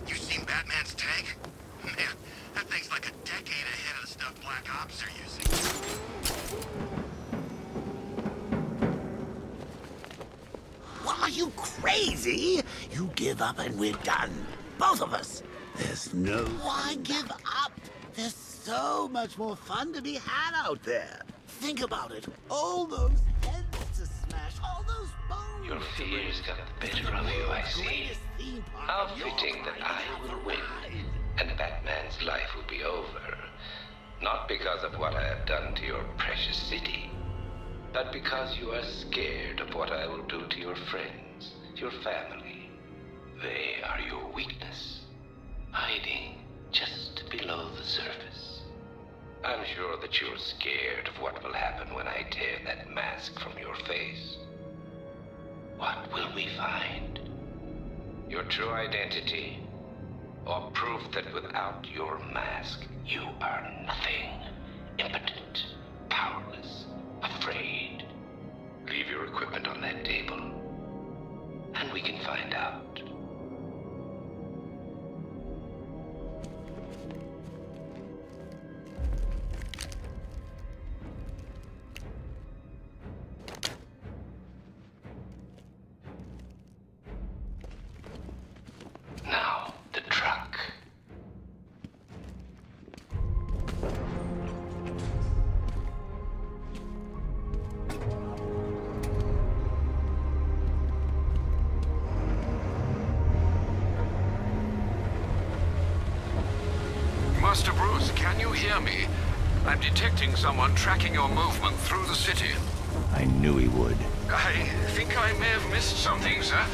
You seen Batman's tank? Man, that thing's like a decade ahead of the stuff Black Ops are using. What, are you crazy? You give up and we're done. Both of us. There's no... Why give up? There's so much more fun to be had out there. Think about it. All those heads to smash, all those bones Your fears got the better of you, I see. How fitting that I will win, and Batman's life will be over. Not because of what I have done to your precious city, but because you are scared of what I will do to your friends, your family. They are your weakness, hiding just below the surface. I'm sure that you're scared of what will happen when I tear that mask from your face. What will we find? Your true identity? Or proof that without your mask, you are nothing? Impotent, powerless, afraid? Leave your equipment on that table, and we can find out. Can you hear me? I'm detecting someone tracking your movement through the city. I knew he would. I think I may have missed something, sir.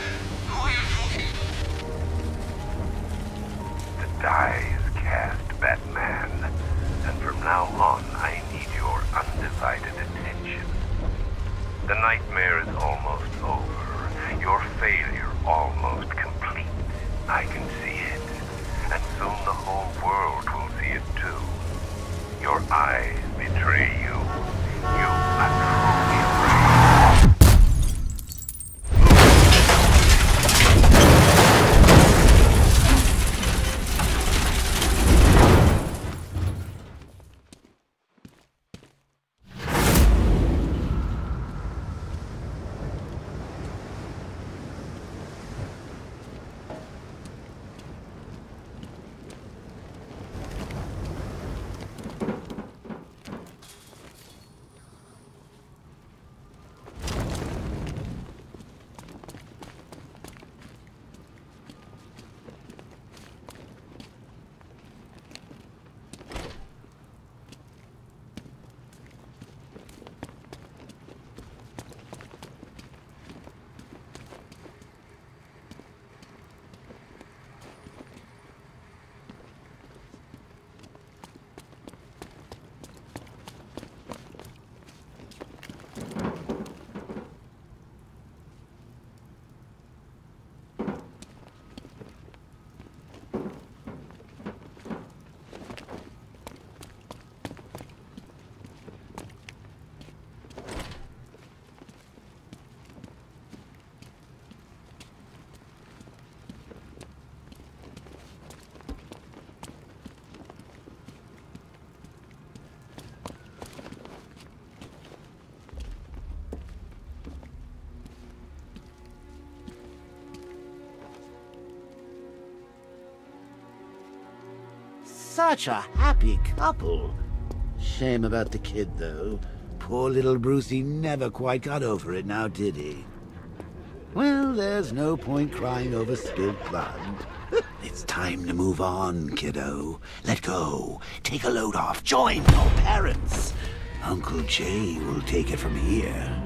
Such a happy couple. Shame about the kid, though. Poor little Brucey never quite got over it now, did he? Well, there's no point crying over spilled blood. It's time to move on, kiddo. Let go. Take a load off. Join your parents. Uncle Jay will take it from here.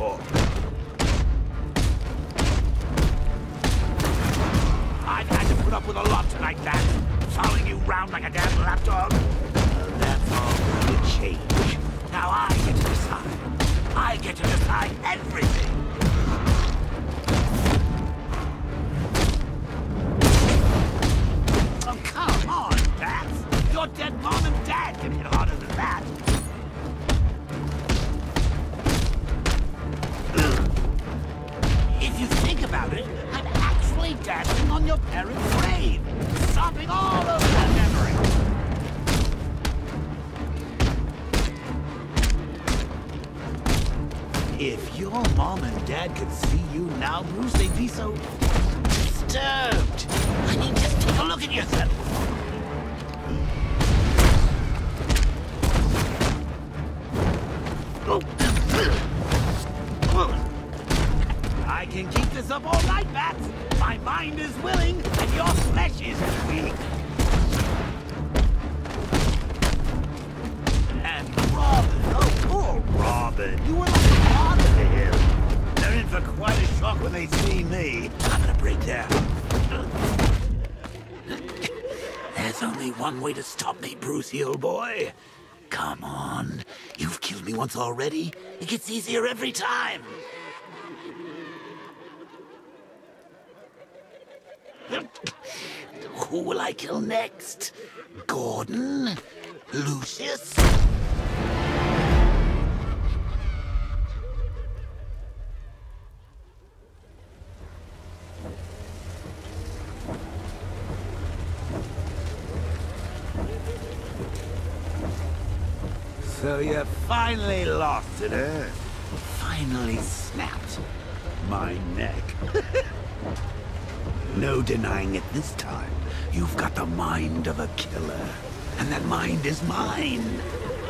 For. I've had to put up with a lot tonight, Bat. Following you round like a damn lapdog. That's all change. Now I get to decide. I get to decide everything. Oh, come on, Bats. Your dead mom and dad can hit harder dancing on your parents' grave, stomping all over their memory. If your mom and dad could see you now, Bruce, they'd be so disturbed. I mean, just take a look at yourself. I can keep this up all night, Bats. Mind is willing, and your flesh is weak. And Robin, oh, poor Robin. You were like a father to him. They're in for quite a shock when they see me. I'm gonna break down. There's only one way to stop me, Brucey, old boy. Come on. You've killed me once already. It gets easier every time. Who will I kill next? Gordon? Lucius? So you finally lost it, eh? Finally snapped my neck. no denying it this time. You've got the mind of a killer. And that mind is mine.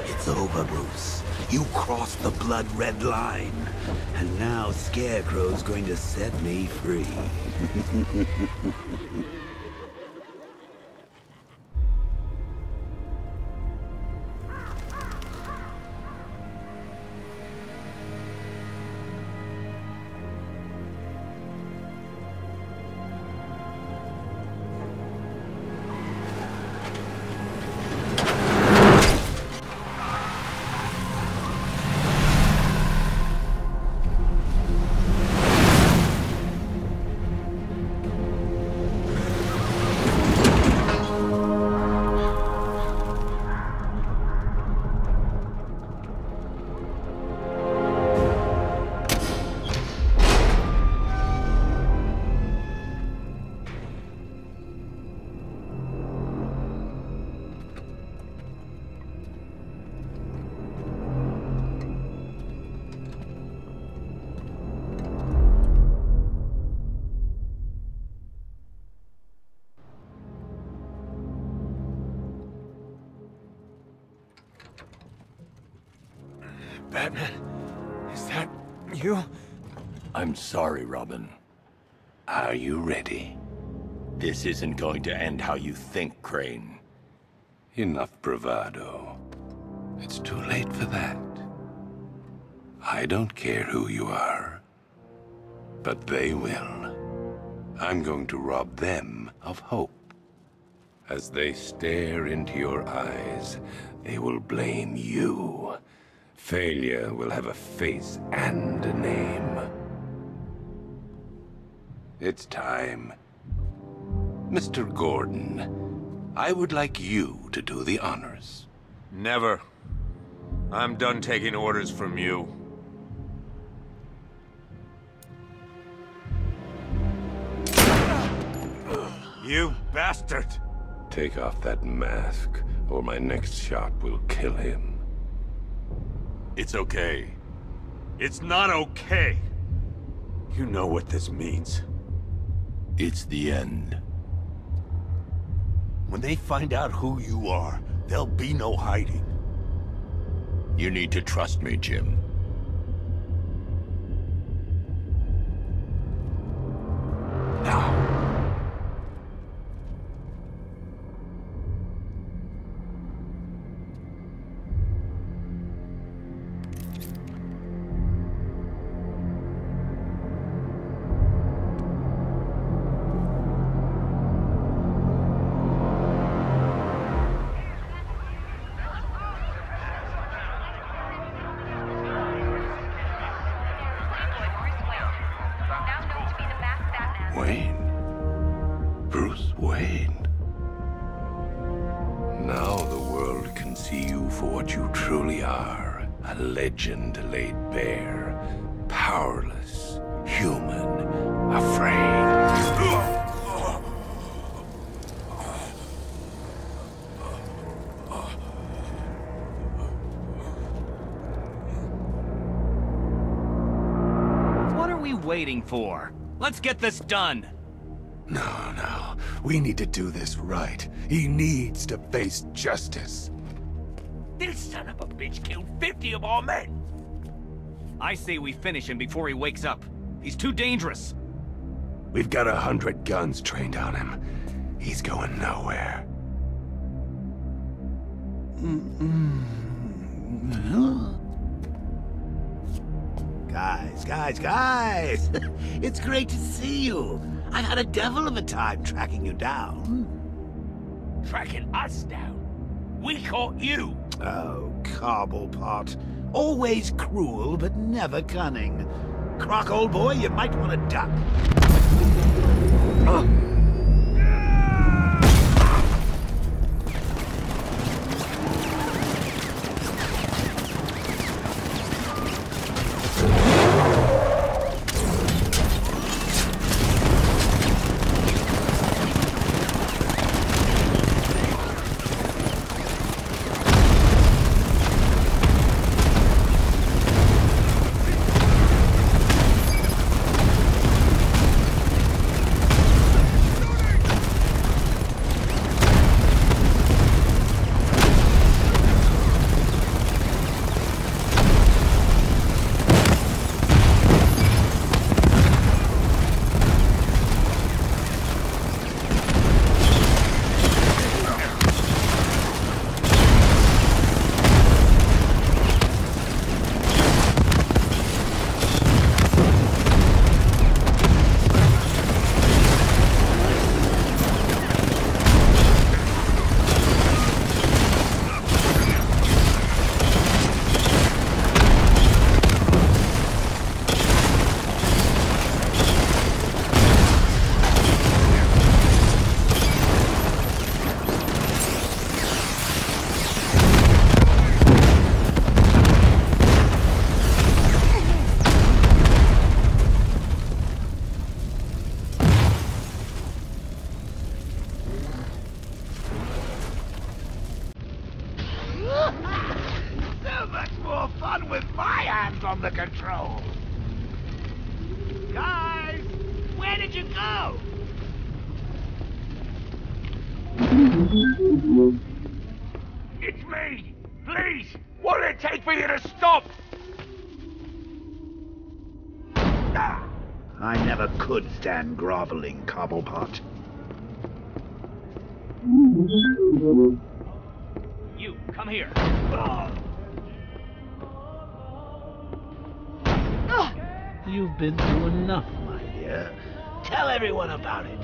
It's over, Bruce. You crossed the blood-red line. And now Scarecrow's going to set me free. Batman, is that you? I'm sorry, Robin. Are you ready? This isn't going to end how you think, Crane. Enough bravado. It's too late for that. I don't care who you are. But they will. I'm going to rob them of hope. As they stare into your eyes, they will blame you. Failure will have a face and a name. It's time. Mr. Gordon, I would like you to do the honors. Never. I'm done taking orders from you. You bastard! Take off that mask, or my next shot will kill him. It's okay. It's not okay! You know what this means. It's the end. When they find out who you are, there'll be no hiding. You need to trust me, Jim. Let's get this done. No, no. We need to do this right. He needs to face justice. This son of a bitch killed 50 of our men. I say we finish him before he wakes up. He's too dangerous. We've got a hundred guns trained on him. He's going nowhere. Mm, mm. Guys, guys, guys! it's great to see you. I've had a devil of a time tracking you down. Tracking us down. We caught you. Oh, Cobblepot. Always cruel, but never cunning. Croc, old boy, you might want to duck. Stand groveling, Cobblepot. You, come here. You've been through enough, my dear. Tell everyone about it.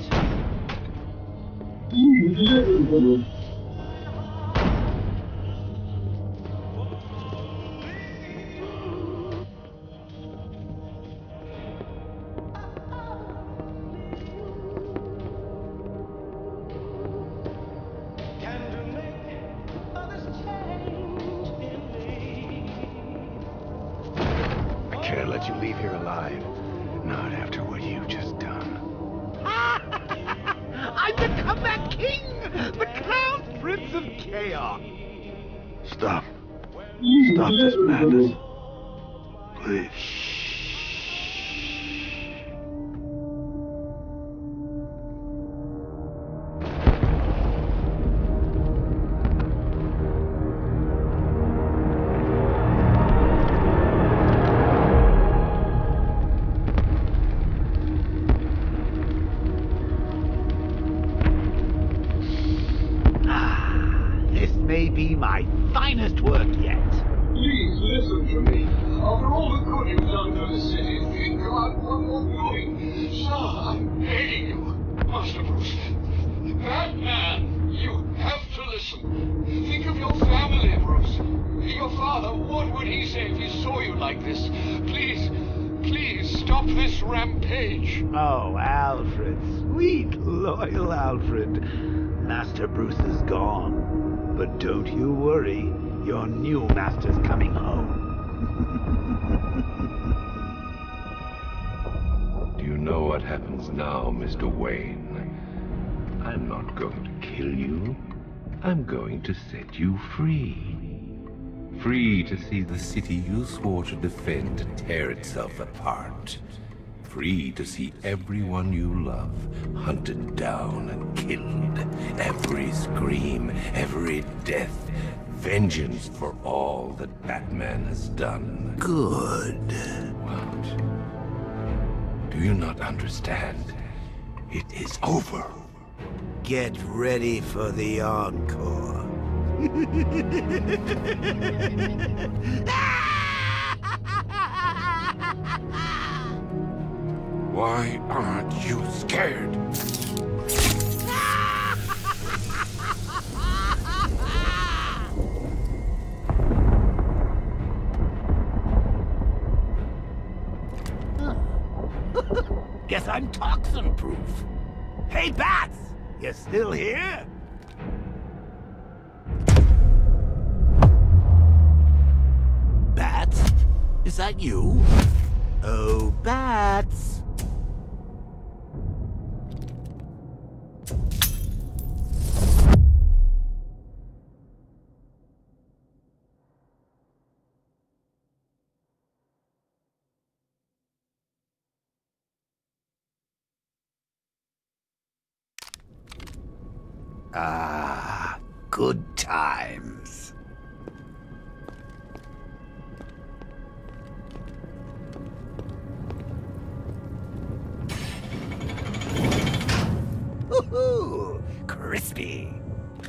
Set you free. Free to see the city you swore to defend tear itself apart. Free to see everyone you love hunted down and killed. Every scream, every death. Vengeance for all that Batman has done. Good. What? Do you not understand? It is over. Get ready for the encore. Why aren't you scared? Guess I'm toxin proof. Hey, Bats! You still here? Bats? Is that you? Oh, Bats! Ah, good times.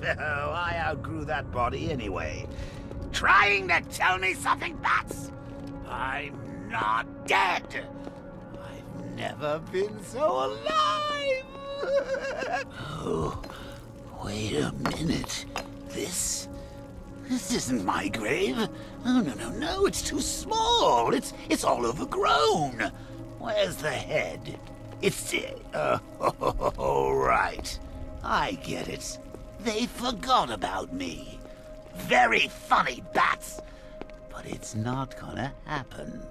I outgrew that body anyway. Trying to tell me something, Bats? I'm not dead. I've never been so alive. oh, wait a minute. This, this isn't my grave. Oh no no no! It's too small. It's it's all overgrown. Where's the head? It's uh, oh, right. I get it. They forgot about me. Very funny, bats. But it's not gonna happen.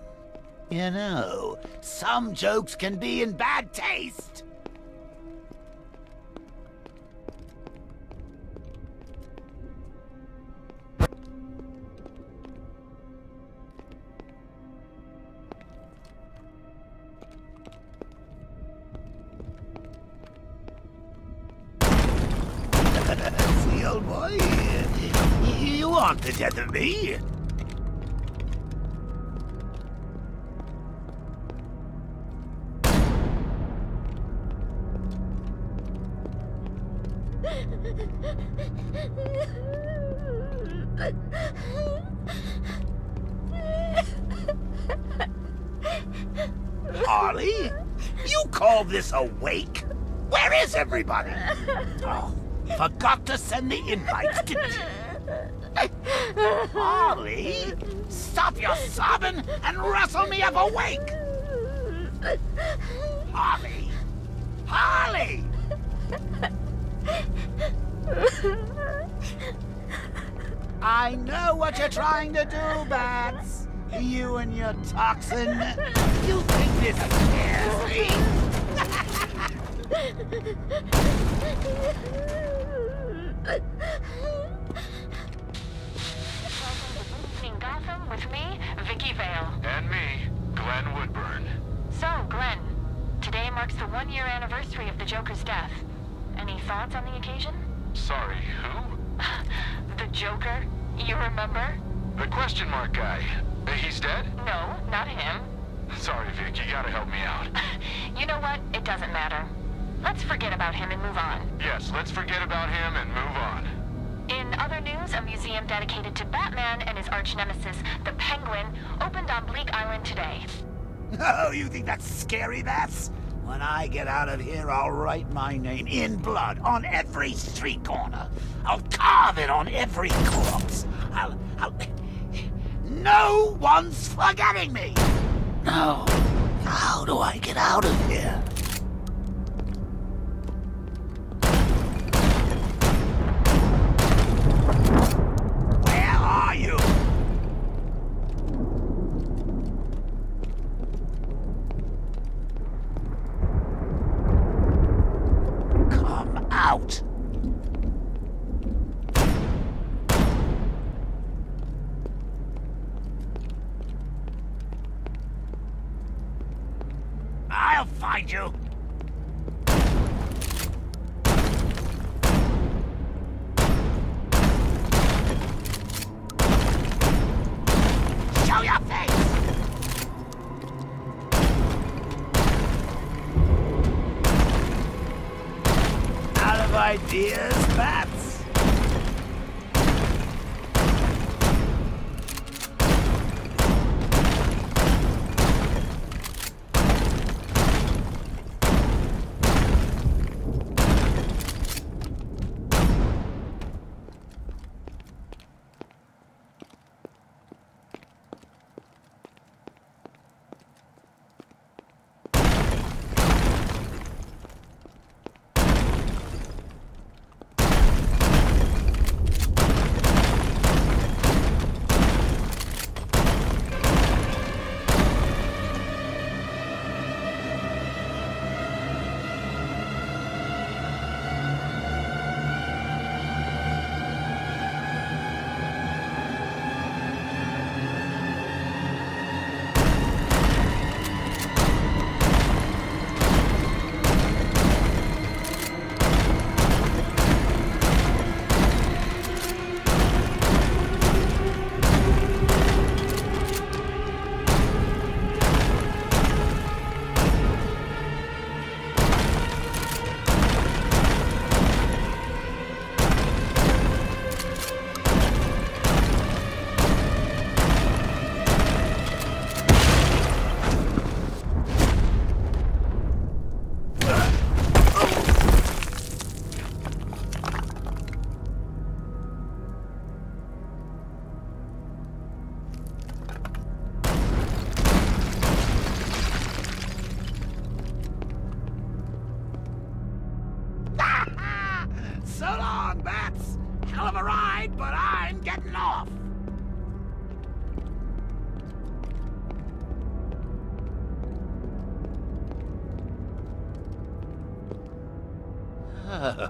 You know, some jokes can be in bad taste. Call this a? Where is everybody? Oh, forgot to send the invites, didn't you? Harley, stop your sobbing and rustle me up awake! wake! Harley! Harley! I know what you're trying to do, Bats. You and your toxin. You think this scares me? In Gotham with me, Vicki Vale. And me, Glenn Woodburn. So, Glenn, today marks the one-year anniversary of the Joker's death. Any thoughts on the occasion? Sorry, who? the Joker? You remember? The question mark guy. He's dead? No, not him. Sorry, Vic, you gotta help me out. You know what? It doesn't matter. Let's forget about him and move on. Yes, let's forget about him and move on. In other news, a museum dedicated to Batman and his arch nemesis, the Penguin, opened on Bleake Island today. Oh, you think that's scary, Bats? When I get out of here, I'll write my name in blood on every street corner. I'll carve it on every corpse. I'll... I'll... No one's forgetting me! No. How do I get out of here?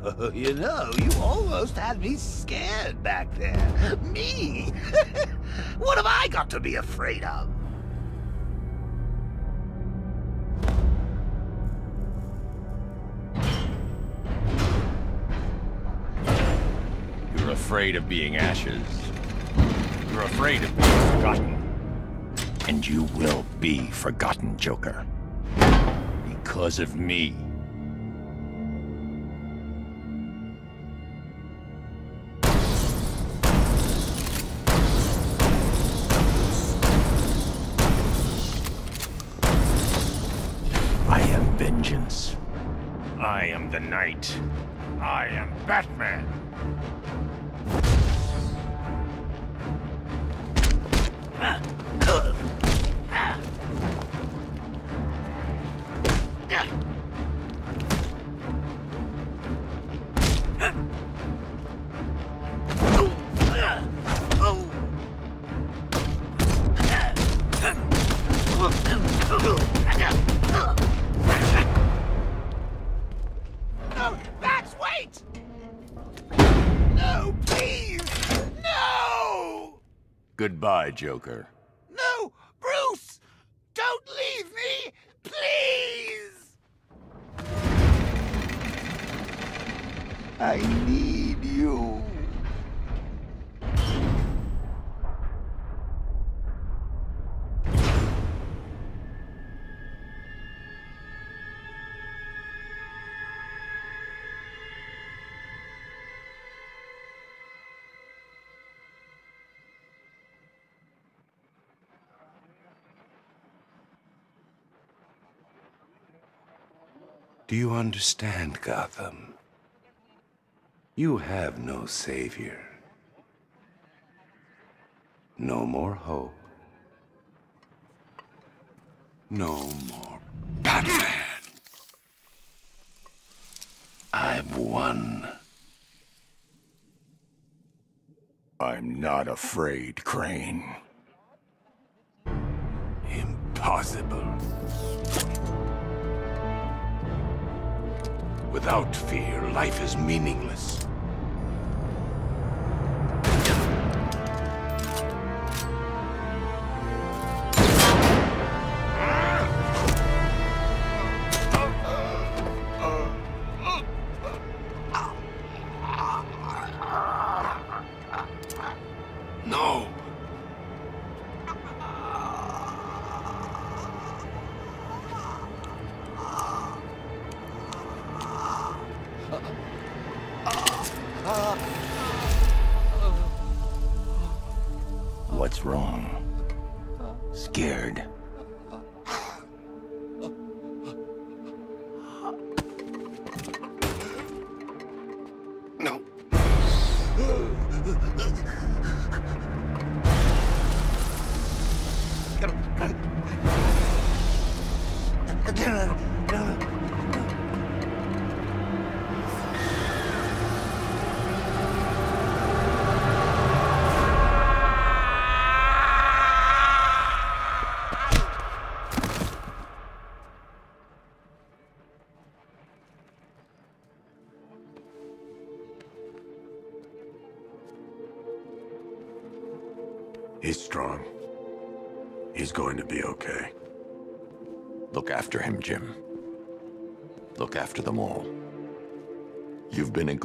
you know, you almost had me scared back there. Me? what have I got to be afraid of? You're afraid of being ashes. You're afraid of being forgotten. And you will be forgotten, Joker. Because of me. Joker. Do you understand, Gotham? You have no savior. No more hope. No more Batman. I've won. I'm not afraid, Crane. Impossible. Without fear, life is meaningless.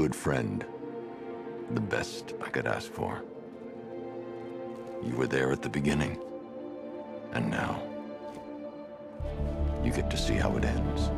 Good friend. The best I could ask for. You were there at the beginning. And now, you get to see how it ends.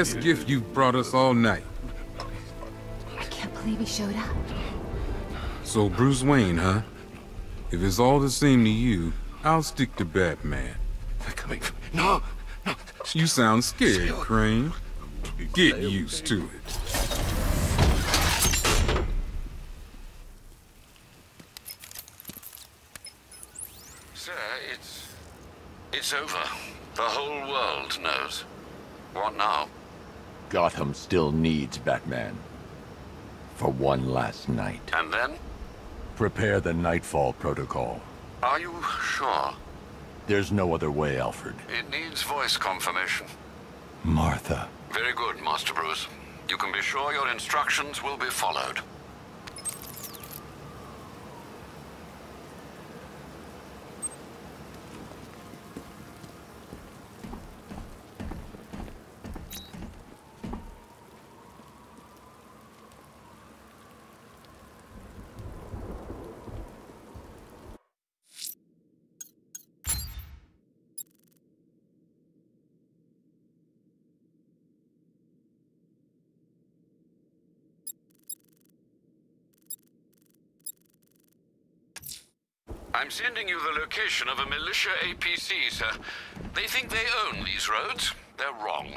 Best gift you've brought us all night. I can't believe he showed up. So Bruce Wayne, huh? If it's all the same to you, I'll stick to Batman. Coming. No, no. You sound scared, Crane. Get used to it. Sir, it's... It's over. The whole world knows. What now? Gotham still needs Batman. For one last night. And then? Prepare the Knightfall Protocol. Are you sure? There's no other way, Alfred. It needs voice confirmation. Martha. Very good, Master Bruce. You can be sure your instructions will be followed. I'm sending you the location of a militia APC, sir. They think they own these roads. They're wrong.